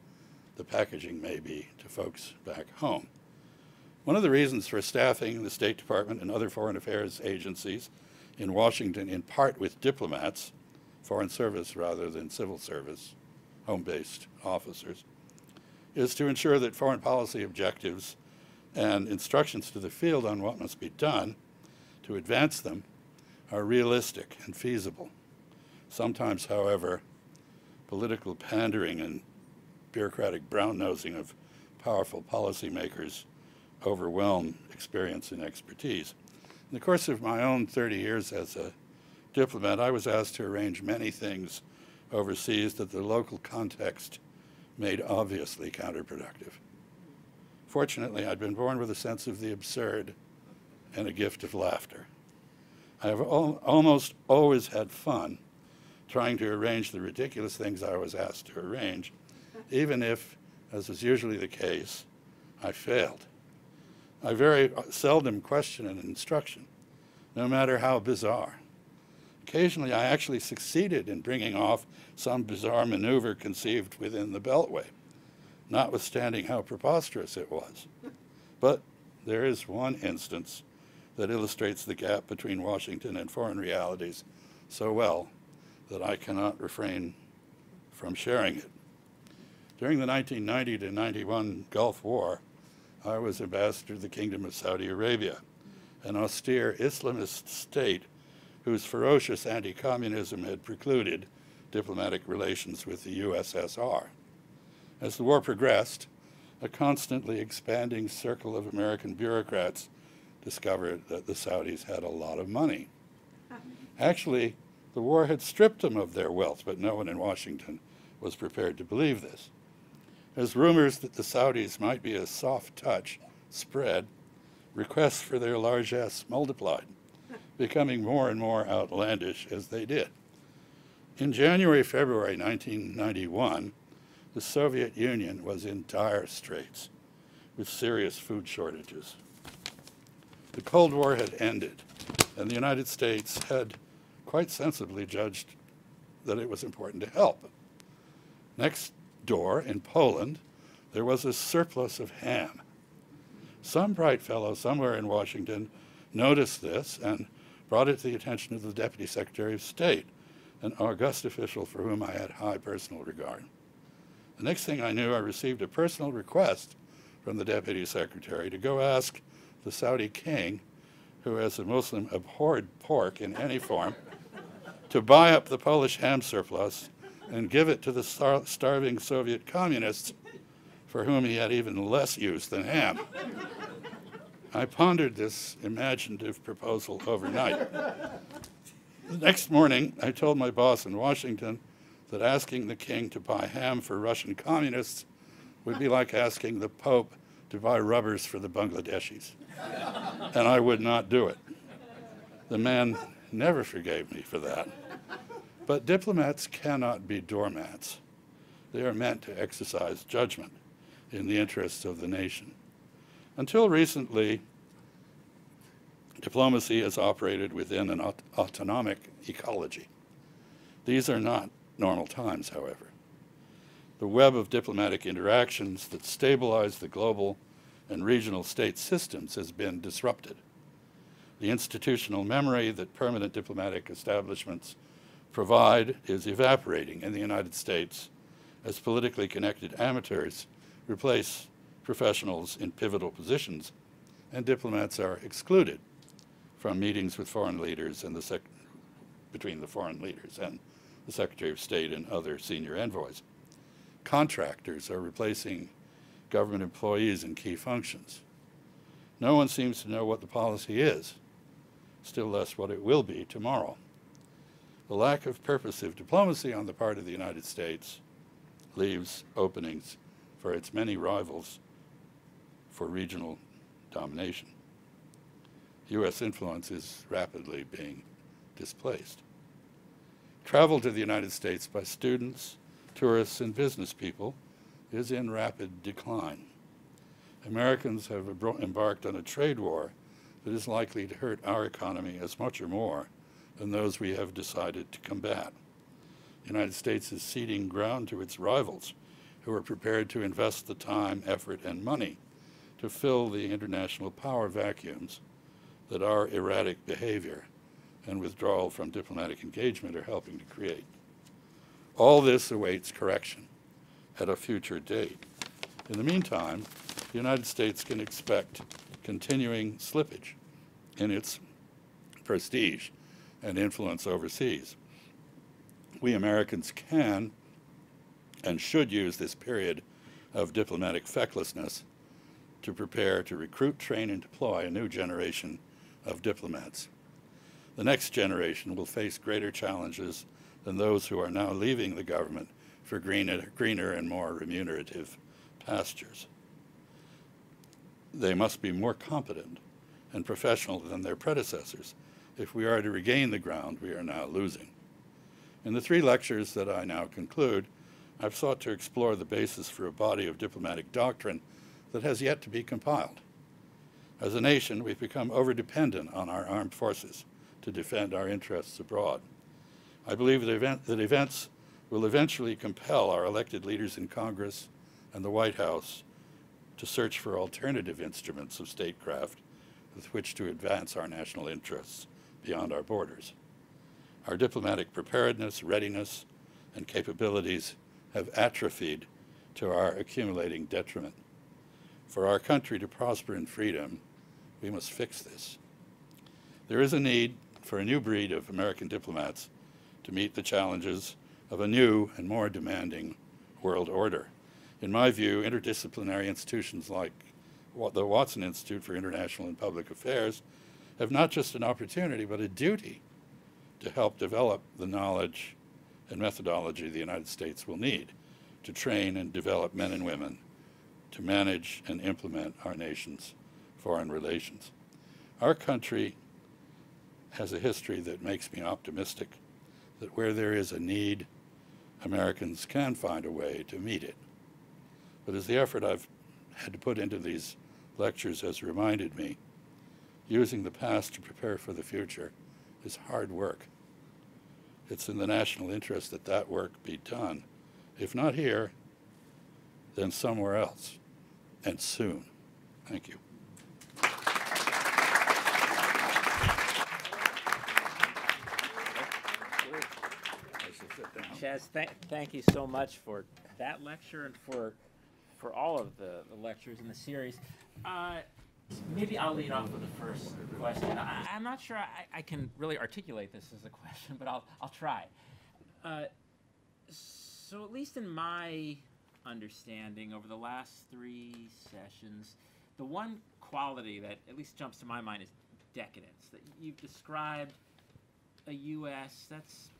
the packaging may be to folks back home. One of the reasons for staffing the State Department and other foreign affairs agencies in Washington, in part with diplomats, foreign service rather than civil service, home-based officers, is to ensure that foreign policy objectives and instructions to the field on what must be done to advance them are realistic and feasible. Sometimes, however, political pandering and bureaucratic brown-nosing of powerful policymakers overwhelm experience and expertise. In the course of my own 30 years as a diplomat, I was asked to arrange many things overseas that the local context made obviously counterproductive. Fortunately, I'd been born with a sense of the absurd and a gift of laughter. I have al almost always had fun trying to arrange the ridiculous things I was asked to arrange, even if, as is usually the case, I failed. I very seldom question an instruction, no matter how bizarre. Occasionally, I actually succeeded in bringing off some bizarre maneuver conceived within the Beltway, notwithstanding how preposterous it was. But there is one instance that illustrates the gap between Washington and foreign realities so well that I cannot refrain from sharing it. During the 1990 to 91 Gulf War, I was ambassador to the Kingdom of Saudi Arabia, an austere Islamist state whose ferocious anti-communism had precluded diplomatic relations with the USSR. As the war progressed, a constantly expanding circle of American bureaucrats discovered that the Saudis had a lot of money. Uh-huh. Actually, the war had stripped them of their wealth, but no one in Washington was prepared to believe this. As rumors that the Saudis might be a soft touch spread, requests for their largesse multiplied, uh-huh. becoming more and more outlandish as they did. In January, February 1991, the Soviet Union was in dire straits with serious food shortages. The Cold War had ended, and the United States had quite sensibly judged that it was important to help. Next door, in Poland, there was a surplus of ham. Some bright fellow somewhere in Washington noticed this and brought it to the attention of the Deputy Secretary of State, an august official for whom I had high personal regard. The next thing I knew, I received a personal request from the Deputy Secretary to go ask the Saudi king, who as a Muslim abhorred pork in any form, to buy up the Polish ham surplus and give it to the star starving Soviet communists for whom he had even less use than ham. I pondered this imaginative proposal overnight. The next morning, I told my boss in Washington that asking the king to buy ham for Russian communists would be like asking the Pope to buy rubbers for the Bangladeshis. And I would not do it. The man never forgave me for that. But diplomats cannot be doormats. They are meant to exercise judgment in the interests of the nation. Until recently, diplomacy has operated within an aut autonomic ecology. These are not normal times, however. The web of diplomatic interactions that stabilize the global and regional state systems has been disrupted. The institutional memory that permanent diplomatic establishments provide is evaporating in the United States as politically connected amateurs replace professionals in pivotal positions and diplomats are excluded from meetings with foreign leaders and the between the foreign leaders and the Secretary of State and other senior envoys. Contractors are replacing government employees in key functions. No one seems to know what the policy is still less what it will be tomorrow. The lack of purposive diplomacy on the part of the United States leaves openings for its many rivals for regional domination. U.S. influence is rapidly being displaced. Travel to the United States by students, tourists, and business people is in rapid decline. Americans have embarked on a trade war that is likely to hurt our economy as much or more than those we have decided to combat. The United States is ceding ground to its rivals who are prepared to invest the time, effort, and money to fill the international power vacuums that our erratic behavior and withdrawal from diplomatic engagement are helping to create. All this awaits correction at a future date. In the meantime, the United States can expect continuing slippage in its prestige and influence overseas. We Americans can and should use this period of diplomatic fecklessness to prepare to recruit, train, and deploy a new generation of diplomats. The next generation will face greater challenges than those who are now leaving the government for greener, greener and more remunerative pastures. They must be more competent and professional than their predecessors if we are to regain the ground we are now losing. In the three lectures that I now conclude, I've sought to explore the basis for a body of diplomatic doctrine that has yet to be compiled. As a nation, we've become overdependent on our armed forces to defend our interests abroad. I believe that, event, that events will eventually compel our elected leaders in Congress and the White House to search for alternative instruments of statecraft with which to advance our national interests beyond our borders. Our diplomatic preparedness, readiness, and capabilities have atrophied to our accumulating detriment. For our country to prosper in freedom, we must fix this. There is a need for a new breed of American diplomats to meet the challenges of a new and more demanding world order. In my view, interdisciplinary institutions like the Watson Institute for International and Public Affairs have not just an opportunity, but a duty to help develop the knowledge and methodology the United States will need to train and develop men and women to manage and implement our nation's foreign relations. Our country has a history that makes me optimistic that where there is a need, Americans can find a way to meet it. But as the effort I've had to put into these lectures has reminded me, using the past to prepare for the future is hard work. It's in the national interest that that work be done. If not here, then somewhere else, and soon. Thank you. Chas, th thank you so much for that lecture and for for all of the, the lectures in the series. Uh, maybe I'll lead off with the first question. I, am not sure I, I, can really articulate this as a question, but I'll, I'll try. Uh, so, at least in my understanding, over the last three sessions, the one quality that at least jumps to my mind is decadence. That you've described a U.S. that's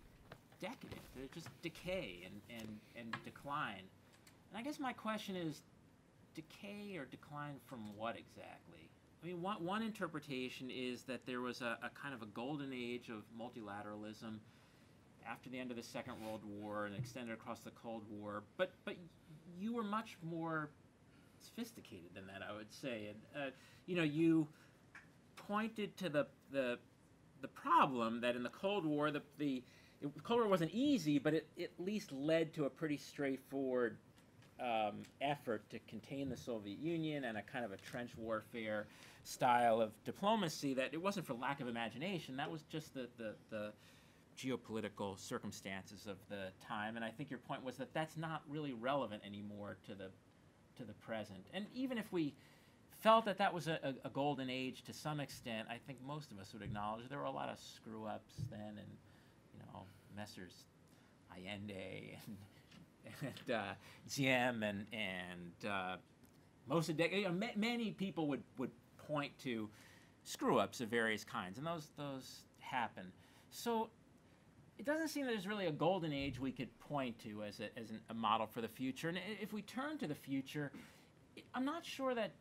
decadent, just decay and, and, and decline. And I guess my question is decay or decline from what exactly? I mean, one, one interpretation is that there was a, a kind of a golden age of multilateralism after the end of the Second World War and extended across the Cold War. But but you were much more sophisticated than that, I would say. And uh, you know, you pointed to the the the problem that in the Cold War, the the it, Cold War wasn't easy, but it, it at least led to a pretty straightforward um, effort to contain the Soviet Union and a kind of a trench warfare style of diplomacy that it wasn't for lack of imagination. That was just the, the, the geopolitical circumstances of the time. And I think your point was that that's not really relevant anymore to the, to the present. And even if we felt that that was a, a, golden age to some extent, I think most of us would acknowledge there were a lot of screw ups then and, Messrs. Allende and and uh, Diem and and uh, most of the you know, many people would would point to screw ups of various kinds, and those those happen. So it doesn't seem that there's really a golden age we could point to as a, as an, a model for the future. And if we turn to the future, I'm not sure that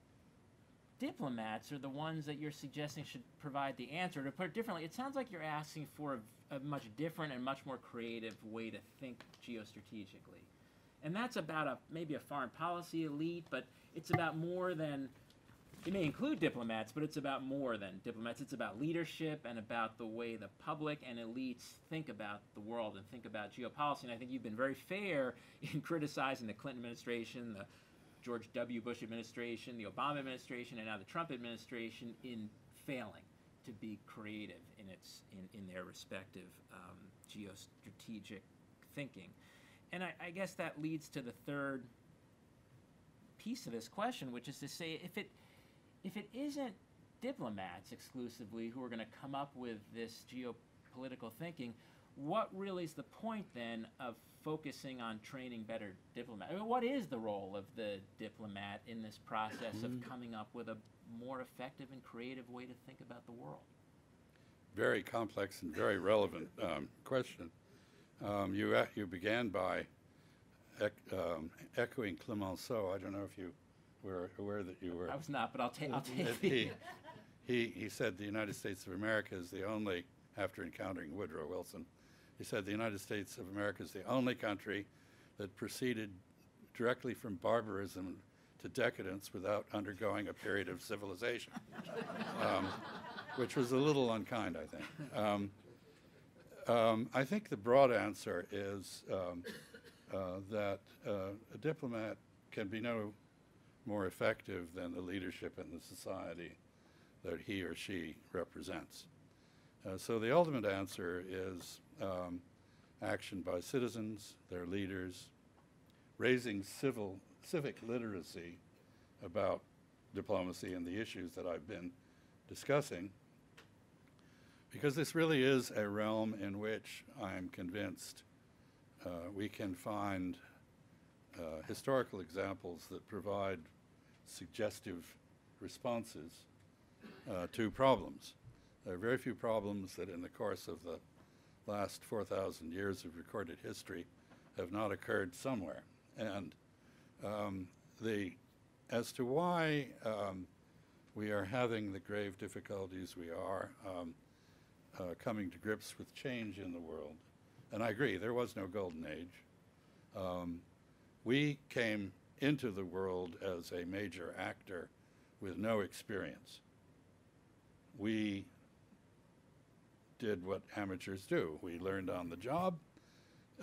diplomats are the ones that you're suggesting should provide the answer. To put it differently, it sounds like you're asking for a, a much different and much more creative way to think geostrategically. And that's about a maybe a foreign policy elite, but it's about more than it may include diplomats, but it's about more than diplomats. It's about leadership and about the way the public and elites think about the world and think about geopolicy. And I think you've been very fair in criticizing the Clinton administration, the George W. Bush administration, the Obama administration, and now the Trump administration in failing to be creative in its in, in their respective um, geostrategic thinking. And I, I guess that leads to the third piece of this question, which is to say if it if it isn't diplomats exclusively who are going to come up with this geopolitical thinking, what really is the point then of focusing on training better diplomats? I mean, what is the role of the diplomat in this process of coming up with a more effective and creative way to think about the world? Very complex and very relevant um, question. Um, you, e- you began by ec- um, echoing Clemenceau. I don't know if you were aware that you were. I was not, but I'll take I'll take he, he, he said the United States of America is the only, after encountering Woodrow Wilson, he said the United States of America is the only country that proceeded directly from barbarism to decadence without undergoing a period of civilization, um, which was a little unkind, I think. Um, um, I think the broad answer is um, uh, that uh, a diplomat can be no more effective than the leadership in the society that he or she represents. Uh, so the ultimate answer is um, action by citizens, their leaders, raising civil civic literacy about diplomacy and the issues that I've been discussing, because this really is a realm in which I am convinced uh, we can find uh, historical examples that provide suggestive responses uh, to problems. There are very few problems that in the course of the last 4,000 years of recorded history have not occurred somewhere. And um, the, as to why um, we are having the grave difficulties we are um, uh, coming to grips with change in the world, and I agree, there was no golden age. Um, we came into the world as a major actor with no experience. We did what amateurs do. We learned on the job.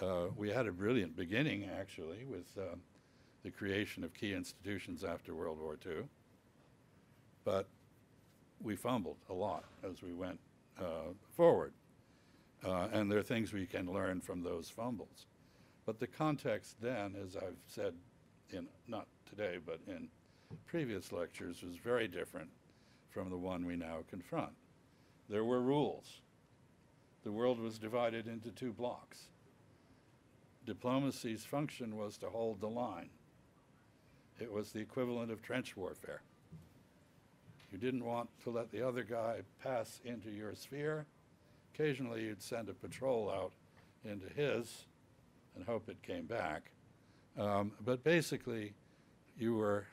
Uh, we had a brilliant beginning, actually, with uh, the creation of key institutions after World War II. But we fumbled a lot as we went uh, forward. Uh, and there are things we can learn from those fumbles. But the context then, as I've said in, not today, but in previous lectures, was very different from the one we now confront. There were rules. The world was divided into two blocks. Diplomacy's function was to hold the line. It was the equivalent of trench warfare. You didn't want to let the other guy pass into your sphere. Occasionally, you'd send a patrol out into his and hope it came back. Um, but basically, you were,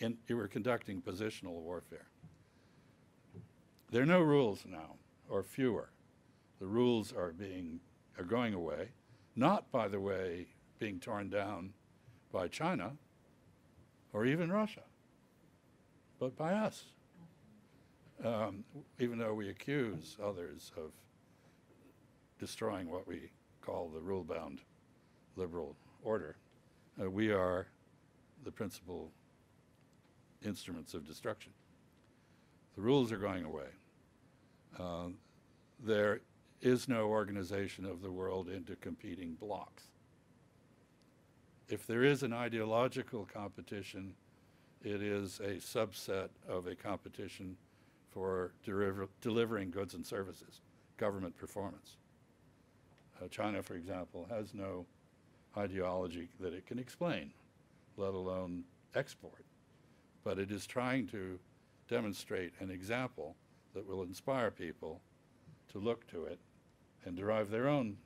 in, you were conducting positional warfare. There are no rules now, or fewer. The rules are being are going away, not by the way being torn down by China or even Russia, but by us. Um, even though we accuse others of destroying what we call the rule-bound liberal order, uh, we are the principal instruments of destruction. The rules are going away. Uh, there is no organization of the world into competing blocks. If there is an ideological competition, it is a subset of a competition for deliver, delivering goods and services, government performance. Uh, China, for example, has no ideology that it can explain, let alone export. But it is trying to demonstrate an example that will inspire people to look to it and derive their own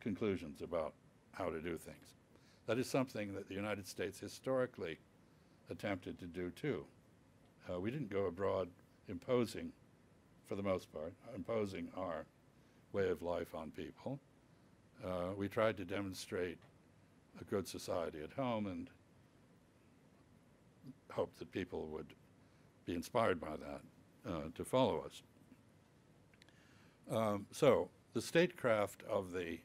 conclusions about how to do things. That is something that the United States historically attempted to do too. Uh, we didn't go abroad imposing, for the most part, imposing our way of life on people. Uh, we tried to demonstrate a good society at home and hope that people would be inspired by that uh, to follow us. Um, so the statecraft of the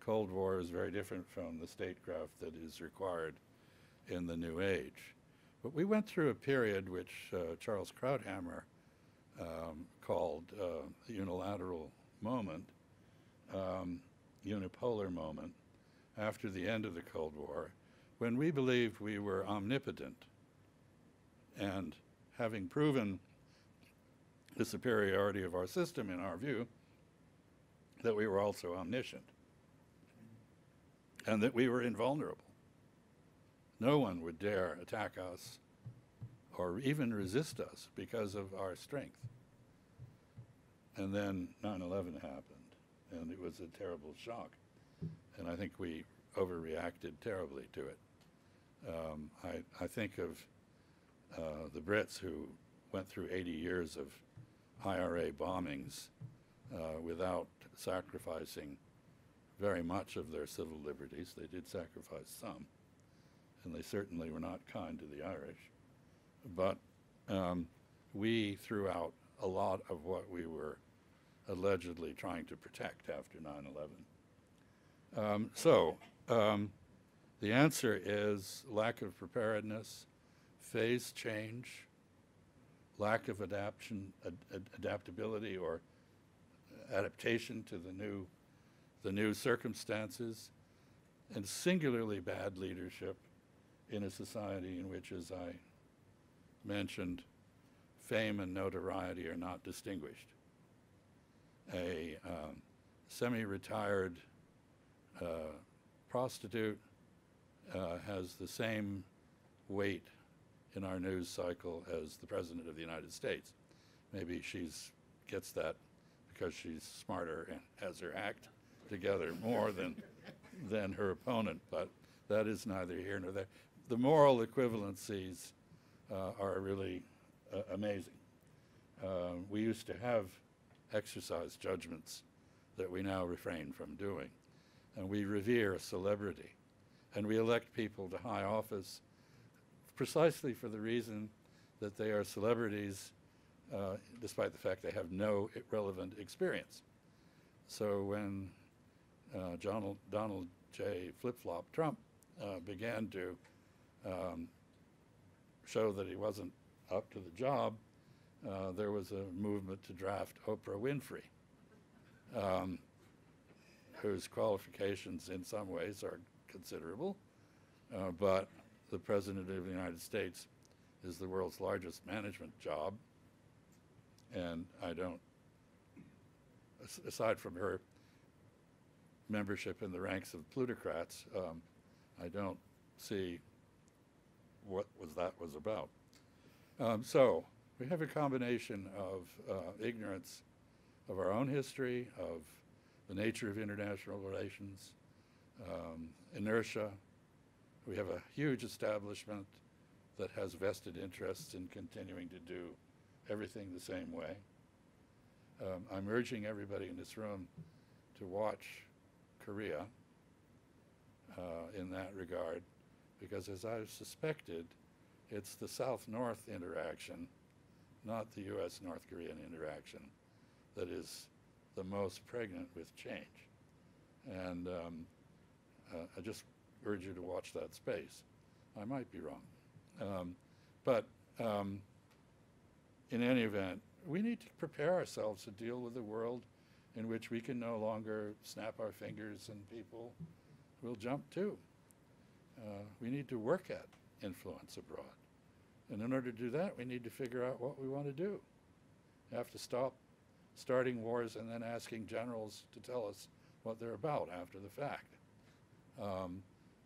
Cold War is very different from the statecraft that is required in the New Age. But we went through a period which uh, Charles Krauthammer um, called uh, the unilateral moment, um, unipolar moment, after the end of the Cold War, when we believed we were omnipotent. And having proven the superiority of our system in our view, that we were also omniscient and that we were invulnerable. No one would dare attack us or even resist us because of our strength. And then 9 11 happened, and it was a terrible shock. And I think we overreacted terribly to it. Um, I, I think of uh, the Brits who went through 80 years of IRA bombings uh, without sacrificing very much of their civil liberties. They did sacrifice some, and they certainly were not kind to the Irish. But um, we threw out a lot of what we were allegedly trying to protect after 9 11. Um, so, um, the answer is lack of preparedness, phase change, lack of adaptation, ad- ad- adaptability or adaptation to the new, the new circumstances, and singularly bad leadership in a society in which, as I mentioned, fame and notoriety are not distinguished. A um, semi-retired uh, prostitute uh, has the same weight in our news cycle as the President of the United States. Maybe she's gets that because she's smarter and has her act together more than than her opponent, but that is neither here nor there. The moral equivalencies uh, are really uh, amazing. Uh, we used to have exercise judgments that we now refrain from doing, and we revere celebrity, and we elect people to high office precisely for the reason that they are celebrities, uh, despite the fact they have no relevant experience. So when uh, Donald, Donald J. Flip Flop Trump uh, began to um, show that he wasn't up to the job, uh, there was a movement to draft Oprah Winfrey, um, whose qualifications in some ways are considerable, uh, but the President of the United States is the world's largest management job, and I don't, aside from her membership in the ranks of plutocrats, um, I don't see what was that was about. Um, so we have a combination of uh, ignorance of our own history, of the nature of international relations, um, inertia. We have a huge establishment that has vested interests in continuing to do everything the same way. Um, I'm urging everybody in this room to watch Korea uh, in that regard, because as I've suspected, it's the South-North interaction, not the U.S.-North Korean interaction, that is the most pregnant with change. And um, uh, I just urge you to watch that space. I might be wrong. Um, but um, in any event, we need to prepare ourselves to deal with a world in which we can no longer snap our fingers and people will jump too. Uh, we need to work at influence abroad. And in order to do that, we need to figure out what we want to do. We have to stop starting wars and then asking generals to tell us what they're about after the fact. Um,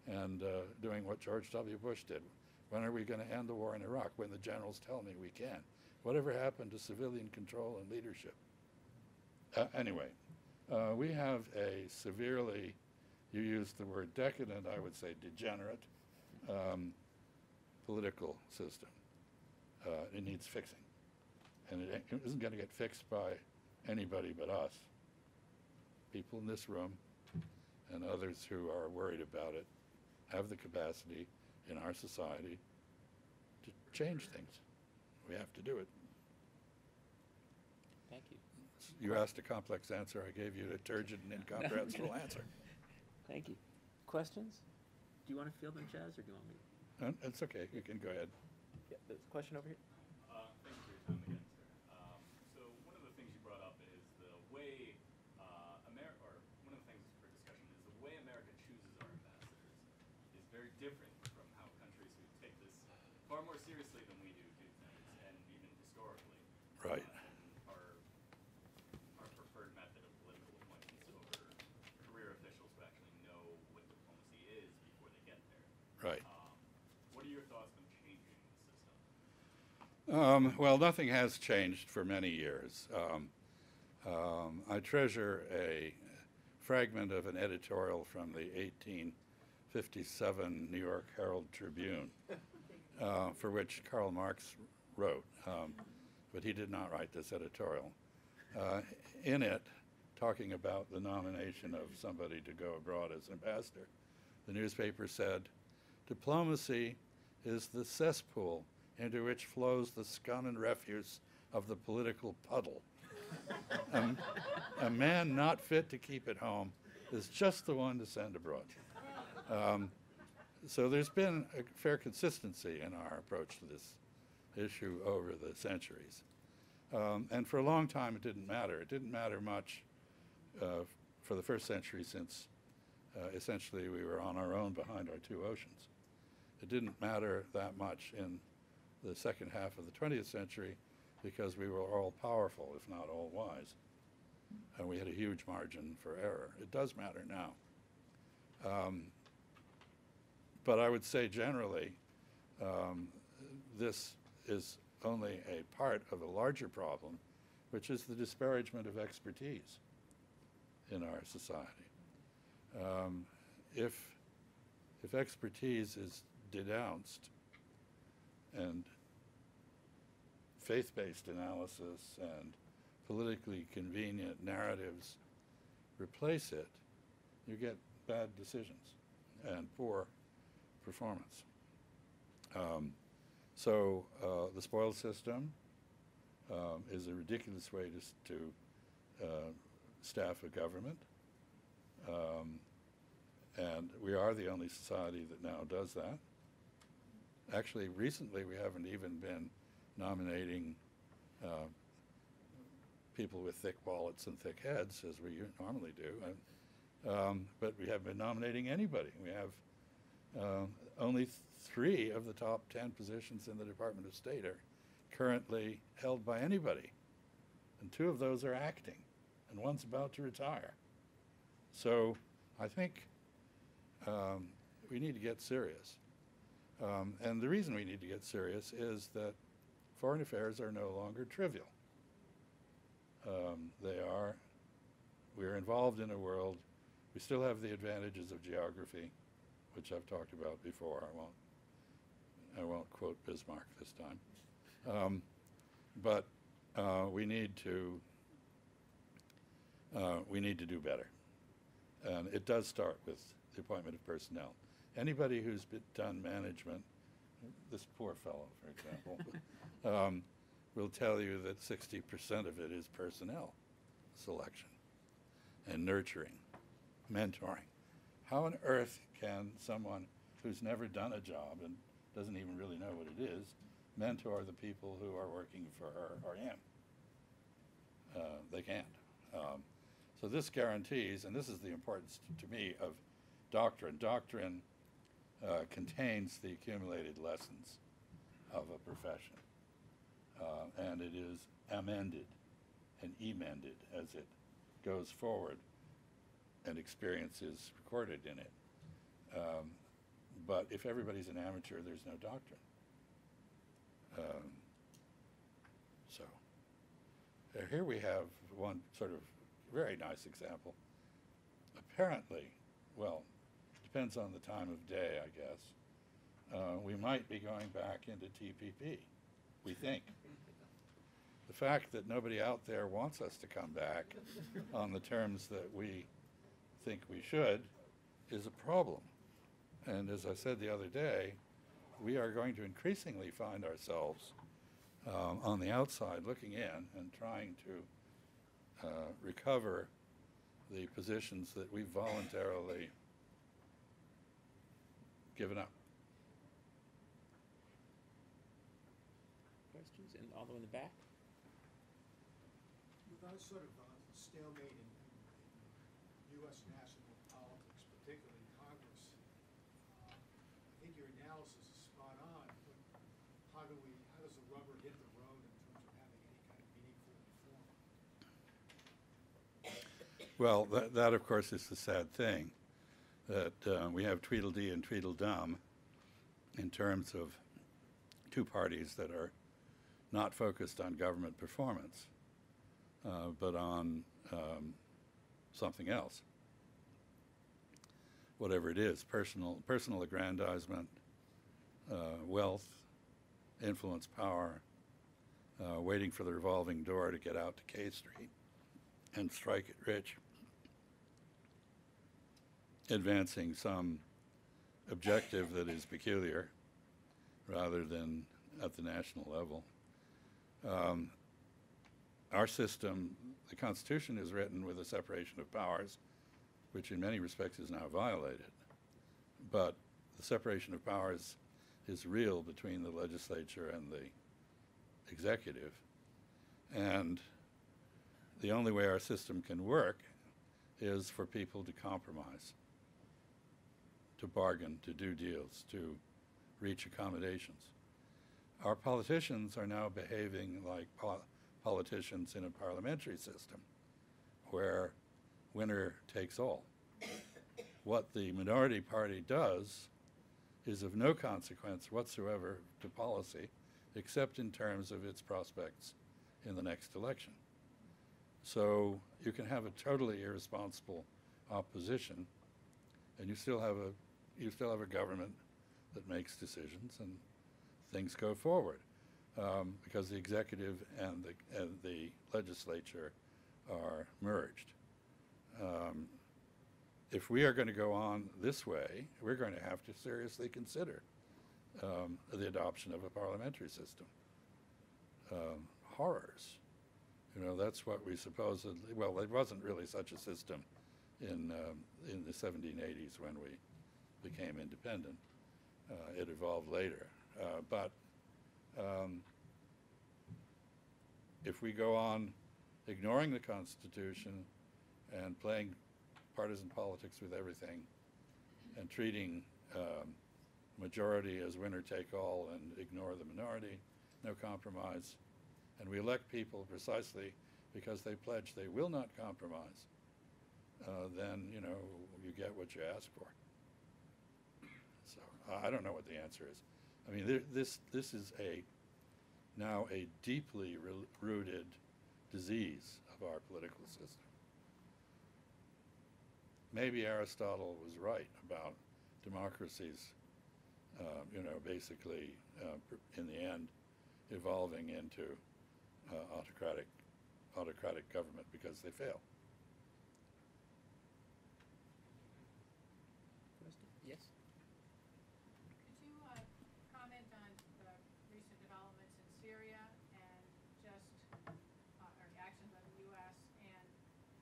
and uh, doing what George W. Bush did. When are we going to end the war in Iraq? When the generals tell me we can. Whatever happened to civilian control and leadership? Uh, anyway, uh, we have a severely, you used the word decadent, I would say degenerate, um, political system. Uh, it needs fixing. And it it isn't going to get fixed by anybody but us. People in this room and others who are worried about it have the capacity in our society to change things. We have to do it. Thank you. You asked a complex answer, I gave you a turgid and incomprehensible answer. Thank you. Questions? Do you want to field them, Chas, or do you want me? And It's okay, you can go ahead. Yeah, there's a question over here. Uh, Thank you for your time again, sir. Um, So one of the things you brought up is the way, uh, Amer, or one of the things for discussion is the way America chooses our ambassadors is very different from how countries who take this far more seriously than we do do things, and even historically. Right. uh, and Our, our preferred method of political appointments over career officials who actually know what diplomacy is before they get there. Right. Um, What are your thoughts on changing the system? Um, well, nothing has changed for many years. Um, um, I treasure a fragment of an editorial from the 1857 New York Herald Tribune, uh, for which Karl Marx wrote, um, but he did not write this editorial. Uh, in it, talking about the nomination of somebody to go abroad as ambassador, the newspaper said, Diplomacy is the cesspool into which flows the scum and refuse of the political puddle. a, a man not fit to keep at home is just the one to send abroad. Um, so there's been a fair consistency in our approach to this issue over the centuries. Um, and for a long time, it didn't matter. It didn't matter much uh, for the first century since uh, essentially we were on our own behind our two oceans. It didn't matter that much in the second half of the 20th century because we were all powerful, if not all wise. And we had a huge margin for error. It does matter now. Um, but I would say generally, um, this is only a part of a larger problem, which is the disparagement of expertise in our society. Um, if, if expertise is denounced and faith-based analysis and politically convenient narratives replace it, you get bad decisions and poor performance. Um, so uh, the spoils system um, is a ridiculous way to, to uh, staff a government. Um, and we are the only society that now does that. Actually, recently, we haven't even been nominating uh, people with thick wallets and thick heads, as we normally do. And, um, but we haven't been nominating anybody. We have um, only three of the top 10 positions in the Department of State are currently held by anybody. And two of those are acting, and one's about to retire. So I think um, we need to get serious. Um, and the reason we need to get serious is that foreign affairs are no longer trivial. Um, they are, we're involved in a world, we still have the advantages of geography, which I've talked about before. I won't, I won't quote Bismarck this time. Um, but uh, we need to, uh, we need to do better. And it does start with the appointment of personnel. Anybody who's done management, this poor fellow, for example, um, will tell you that 60% of it is personnel selection and nurturing, mentoring. How on earth can someone who's never done a job and doesn't even really know what it is mentor the people who are working for her or him? Uh, they can't. Um, so this guarantees, and this is the importance to me of doctrine. Doctrine uh, contains the accumulated lessons of a profession, uh, and it is amended and emended as it goes forward, and experience is recorded in it. Um, but if everybody's an amateur, there's no doctrine. Um, Uh, Here we have one sort of very nice example. Apparently, well, depends on the time of day, I guess. Uh, we might be going back into TPP, we think. The fact that nobody out there wants us to come back on the terms that we think we should is a problem. And as I said the other day, we are going to increasingly find ourselves um, on the outside looking in and trying to uh, recover the positions that we've voluntarily given up. Questions? And all the way in the back? Without a sort of uh, stalemate in, in U.S. national politics, particularly Congress, uh, I think your analysis is spot on, but how do we, how does the rubber hit the road in terms of having any kind of meaningful reform? Well, that, that of course is the sad thing, that uh, we have Tweedledee and Tweedledum in terms of two parties that are not focused on government performance, uh, but on um, something else. Whatever it is, personal, personal aggrandizement, uh, wealth, influence, power, uh, waiting for the revolving door to get out to K Street and strike it rich, advancing some objective that is peculiar rather than at the national level. Um, our system, the Constitution is written with a separation of powers, which in many respects is now violated. But the separation of powers is real between the legislature and the executive. And the only way our system can work is for people to compromise, to bargain, to do deals, to reach accommodations. Our politicians are now behaving like po- politicians in a parliamentary system where winner takes all. What the minority party does is of no consequence whatsoever to policy, except in terms of its prospects in the next election. So you can have a totally irresponsible opposition, and you still have a you still have a government that makes decisions and things go forward um, because the executive and the and the legislature are merged. Um, if we are going to go on this way, we're going to have to seriously consider um, the adoption of a parliamentary system. Um, horrors. You know, that's what we supposedly, well, it wasn't really such a system in, um, in the 1780s when we became independent. Uh, it evolved later. Uh, but um, if we go on ignoring the Constitution and playing partisan politics with everything and treating um, majority as winner take all and ignore the minority, no compromise, and we elect people precisely because they pledge they will not compromise, uh, then, you know, you get what you ask for. So I don't know what the answer is. I mean, there, this, this is a, now a deeply rooted disease of our political system. Maybe Aristotle was right about democracies, uh, you know, basically, uh, in the end, evolving into uh, autocratic, autocratic government because they fail. Question? Yes? Could you uh, comment on the recent developments in Syria and just, uh, or the actions of the U.S. and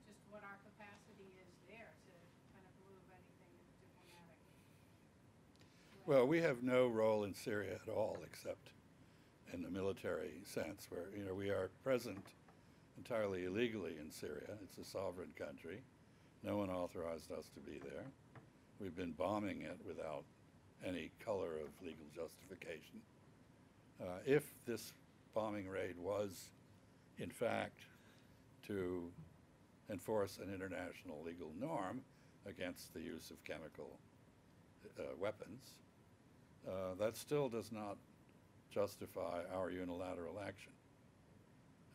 just what our capacity is there to kind of move anything in a diplomatic way? Well, we have no role in Syria at all, except in the military sense, where, you know, we are present entirely illegally in Syria. It's a sovereign country. No one authorized us to be there. We've been bombing it without any color of legal justification. Uh, if this bombing raid was, in fact, to enforce an international legal norm against the use of chemical uh, weapons, uh, that still does not justify our unilateral action.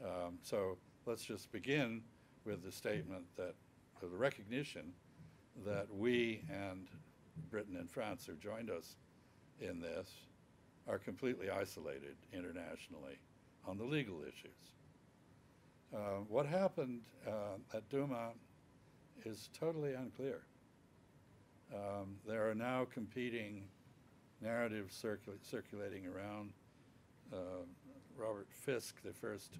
Um, so let's just begin with the statement that, the recognition that we and Britain and France who joined us in this are completely isolated internationally on the legal issues. Uh, what happened uh, at Duma is totally unclear. Um, there are now competing narratives circul- circulating around. Uh, Robert Fisk, the first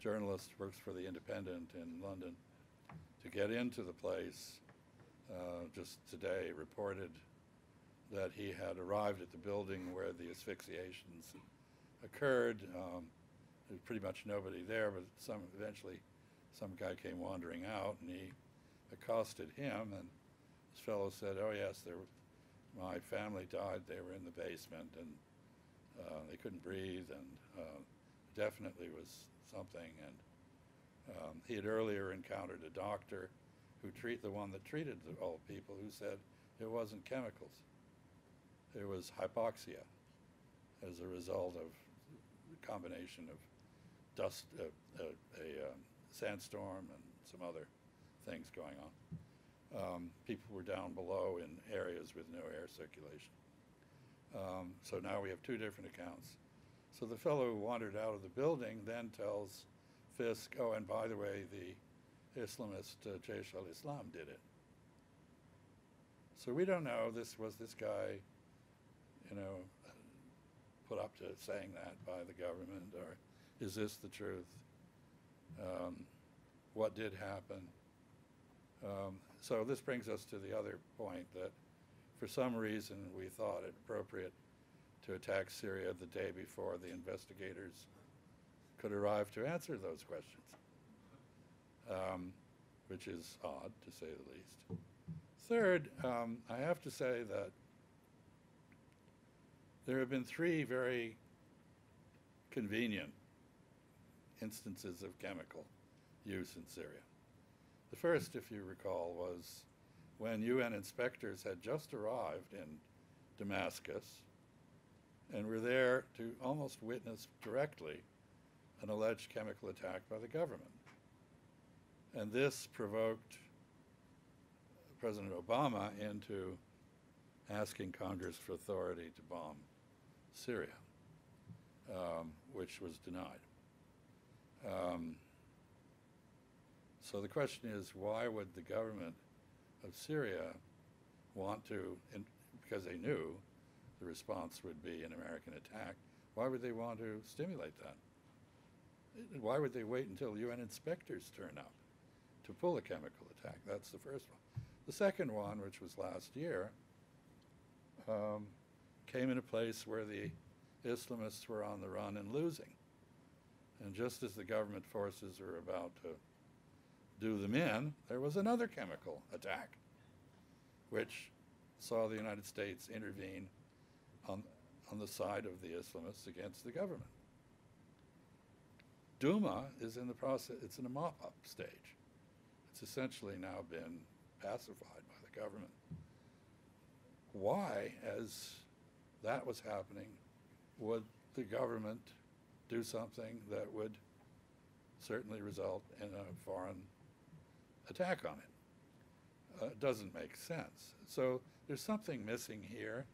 journalist, works for the Independent in London, to get into the place, uh, just today reported that he had arrived at the building where the asphyxiations occurred. Um, there was pretty much nobody there, but some eventually some guy came wandering out and he accosted him and this fellow said, "Oh yes, there, my family died. They were in the basement and uh, they couldn't breathe and uh, definitely was something." And um, he had earlier encountered a doctor who treat the one that treated the old people who said it wasn't chemicals. It was hypoxia as a result of a combination of dust, uh, uh, a um, sandstorm, and some other things going on. Um, people were down below in areas with no air circulation. Um, so now we have two different accounts. So the fellow who wandered out of the building then tells Fisk, oh, and by the way, the Islamist uh, Jaish al-Islam did it. So we don't know, this was this guy, you know, put up to saying that by the government, or is this the truth? Um, what did happen? Um, so this brings us to the other point that for some reason we thought it appropriate to attack Syria the day before the investigators could arrive to answer those questions, um, which is odd to say the least. Third, um, I have to say that there have been three very convenient instances of chemical use in Syria. The first, if you recall, was when UN inspectors had just arrived in Damascus and were there to almost witness directly an alleged chemical attack by the government. And this provoked President Obama into asking Congress for authority to bomb Syria, um, which was denied. Um, so the question is, why would the government of Syria want to, in, because they knew the response would be an American attack, why would they want to stimulate that? Why would they wait until UN inspectors turn up to pull a chemical attack? That's the first one. The second one, which was last year, um, came in a place where the Islamists were on the run and losing. And just as the government forces were about to do them in, there was another chemical attack, which saw the United States intervene on, on the side of the Islamists against the government. Duma is in the process, it's in a mop up stage. It's essentially now been pacified by the government. Why, as that was happening, would the government do something that would certainly result in a foreign attack on it? Uh, doesn't make sense. So there's something missing here.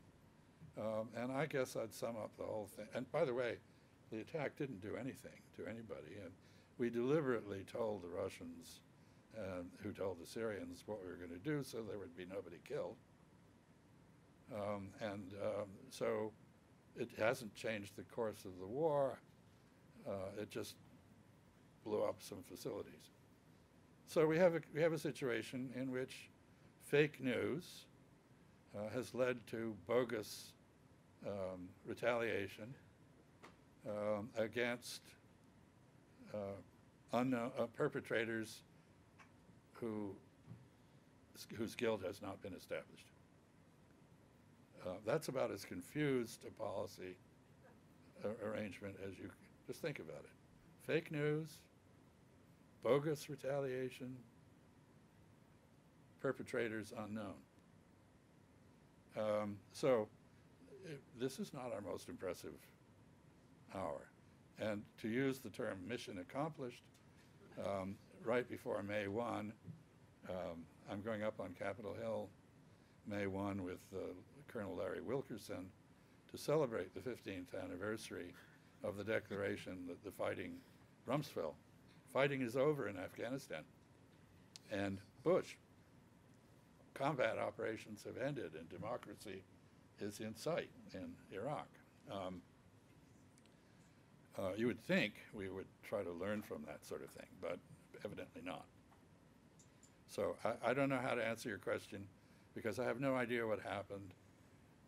Um, and I guess I'd sum up the whole thing. And by the way, the attack didn't do anything to anybody. And we deliberately told the Russians, uh, who told the Syrians what we were going to do so there would be nobody killed. Um, and um, so it hasn't changed the course of the war. Uh, it just blew up some facilities. So we have a, we have a situation in which fake news uh, has led to bogus um, retaliation um, against uh, unknown uh, perpetrators who whose guilt has not been established. Uh, that's about as confused a policy uh, arrangement as you just think about it. Fake news, bogus retaliation, perpetrators unknown. Um, so it, this is not our most impressive hour. And to use the term mission accomplished, um, right before May 1, um, I'm going up on Capitol Hill, May 1, with uh, Colonel Larry Wilkerson to celebrate the 15th anniversary of the declaration that the fighting, Rumsfeld, fighting is over in Afghanistan. And Bush, combat operations have ended and democracy is in sight in Iraq. Um, uh, you would think we would try to learn from that sort of thing, but evidently not. So I, I don't know how to answer your question because I have no idea what happened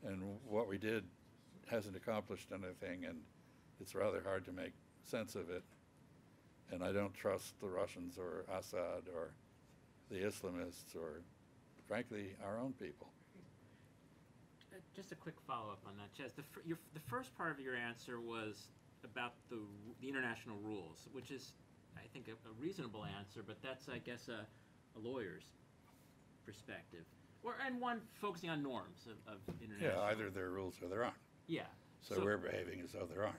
and what we did hasn't accomplished anything and it's rather hard to make sense of it. And I don't trust the Russians or Assad or the Islamists or frankly our own people. Uh, Just a quick follow-up on that, Chas. The, fir- your, the first part of your answer was about the, the international rules, which is, I think, a, a reasonable answer, but that's, I guess, a, a lawyer's perspective. Or, and one focusing on norms of, of international. Yeah, either there are rules or there aren't. Yeah. So we're behaving as though there aren't.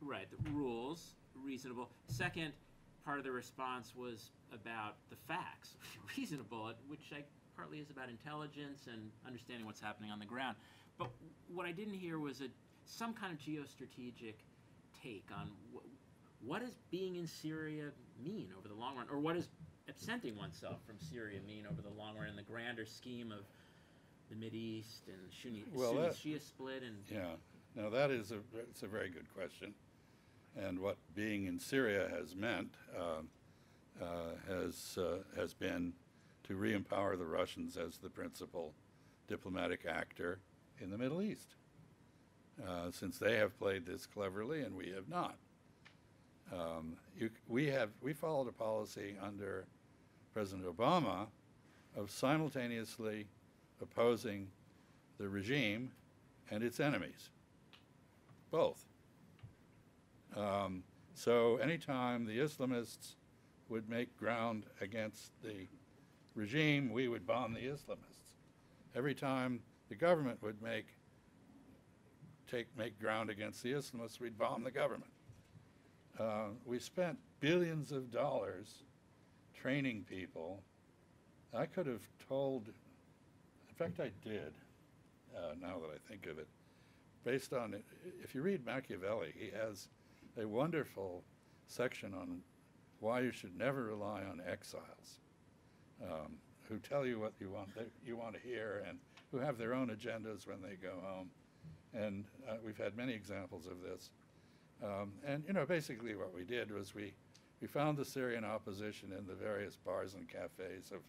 Right, the rules, reasonable. Second part of the response was about the facts, reasonable, which I, partly is about intelligence and understanding what's happening on the ground. But what I didn't hear was a some kind of geostrategic take on wh- what does being in Syria mean over the long run, or what does absenting oneself from Syria mean over the long run in the grander scheme of the Mid East and Sunni, well, Sunni Shia split and Yeah, now that is a, it's a very good question. And what being in Syria has meant uh, uh, has, uh, has been to re-empower the Russians as the principal diplomatic actor in the Middle East. Uh, since they have played this cleverly and we have not. Um, you, we have, we followed a policy under President Obama of simultaneously opposing the regime and its enemies, both. Um, so anytime the Islamists would make ground against the regime, we would bomb the Islamists. Every time the government would make take make ground against the Islamists, we'd bomb the government. Uh, we spent billions of dollars training people. I could have told, in fact, I did, uh, now that I think of it, based on, if you read Machiavelli, he has a wonderful section on why you should never rely on exiles um, who tell you what you want, you want to hear and who have their own agendas when they go home. And uh, we've had many examples of this. Um, and, you know, basically what we did was we, we found the Syrian opposition in the various bars and cafes of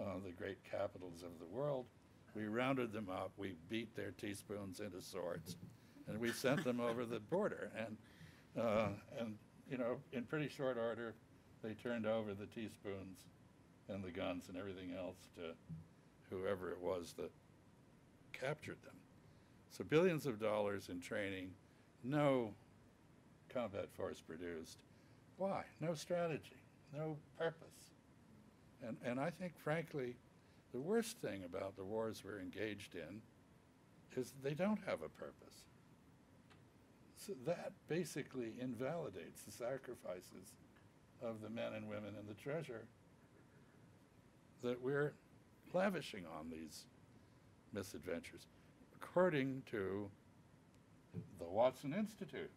uh, the great capitals of the world. We rounded them up, we beat their teaspoons into swords, and we sent them over the border. And, uh, and, you know, in pretty short order, they turned over the teaspoons and the guns and everything else to whoever it was that captured them. So billions of dollars in training, no combat force produced. Why? No strategy, no purpose. And, and I think, frankly, the worst thing about the wars we're engaged in is they don't have a purpose. So that basically invalidates the sacrifices of the men and women and the treasure that we're lavishing on these misadventures. According to the Watson Institute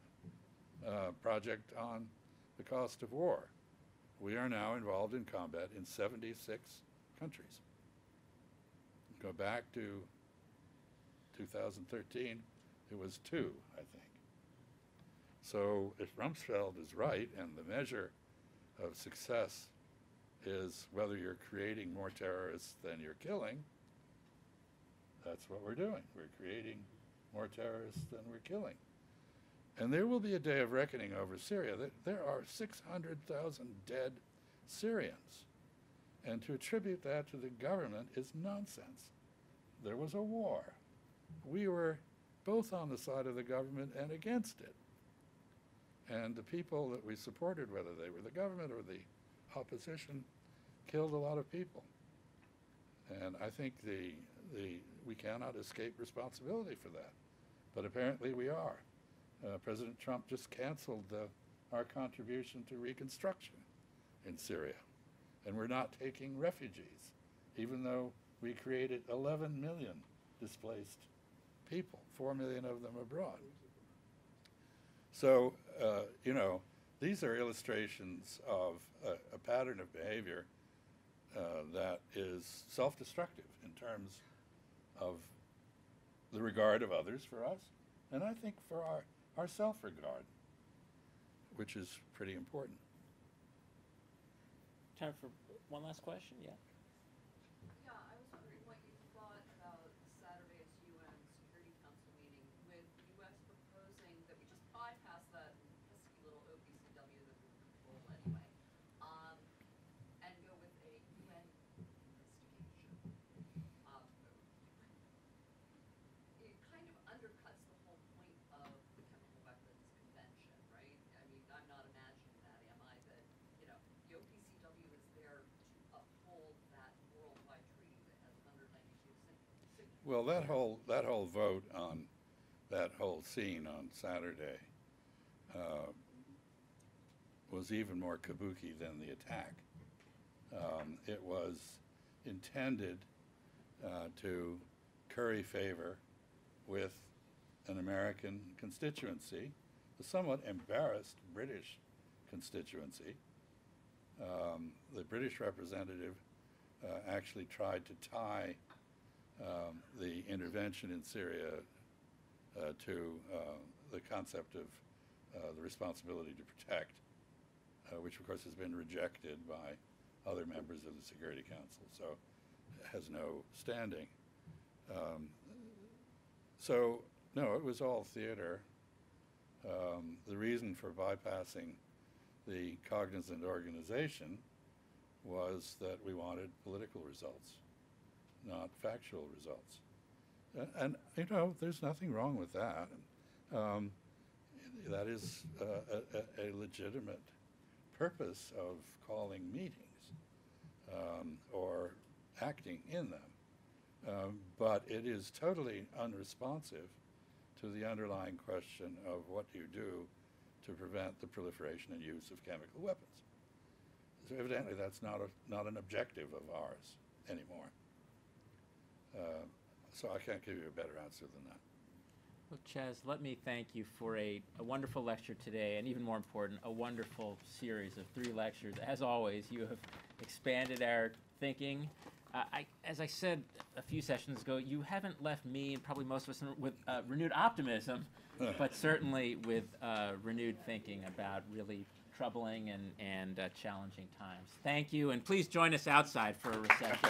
uh, project on the cost of war, we are now involved in combat in 76 countries. Go back to 2013, it was two, I think. So if Rumsfeld is right and the measure of success is whether you're creating more terrorists than you're killing, that's what we're doing. We're creating more terrorists than we're killing. And there will be a day of reckoning over Syria. There- are 600,000 dead Syrians. And to attribute that to the government is nonsense. There was a war. We were both on the side of the government and against it. And the people that we supported, whether they were the government or the opposition, killed a lot of people. And I think the, the, we cannot escape responsibility for that. But apparently we are. Uh, President Trump just canceled the, our contribution to Reconstruction. in Syria. And we're not taking refugees, even though we created 11 million displaced people, 4 million of them abroad. So, uh, you know, these are illustrations of a, a pattern of behavior uh, that is self destructive in terms of the regard of others for us, and I think for our, our self regard, which is pretty important. Time for one last question? Yeah, I was wondering what you thought about Saturday's UN Security Council meeting with the US proposing that we just bypass that pesky little OPCW that we control anyway, um, and go with a UN investigation. Um, It kind of undercuts the whole point of the Chemical Weapons Convention, right? I mean, I'm not imagining that, am I? That, you know, the OPCW is there to uphold that worldwide treaty that has hundred ninety-two signatures. Well, that whole, that whole vote on that whole scene on Saturday uh, was even more kabuki than the attack. Um, It was intended uh, to curry favor with an American constituency, a somewhat embarrassed British constituency. Um, The British representative uh, actually tried to tie um, the intervention in Syria uh, to uh, the concept of uh, the responsibility to protect, uh, which of course has been rejected by other members of the Security Council, so has no standing. Um, so, no, it was all theater. Um, the reason for bypassing the cognizant organization was that we wanted political results not factual results. And, you know, there's nothing wrong with that. Um, that is uh, a, a, a legitimate purpose of calling meetings um, or acting in them. Um, but it is totally unresponsive to the underlying question of what do you do to prevent the proliferation and use of chemical weapons. So evidently, that's not a, not an objective of ours anymore. Uh, So I can't give you a better answer than that. Well, Chas, let me thank you for a, a wonderful lecture today, and even more important, a wonderful series of three lectures. As always, you have expanded our thinking. Uh, I, as I said a few sessions ago, you haven't left me and probably most of us with uh, renewed optimism, but certainly with uh, renewed thinking about really troubling and, and uh, challenging times. Thank you, and please join us outside for a reception.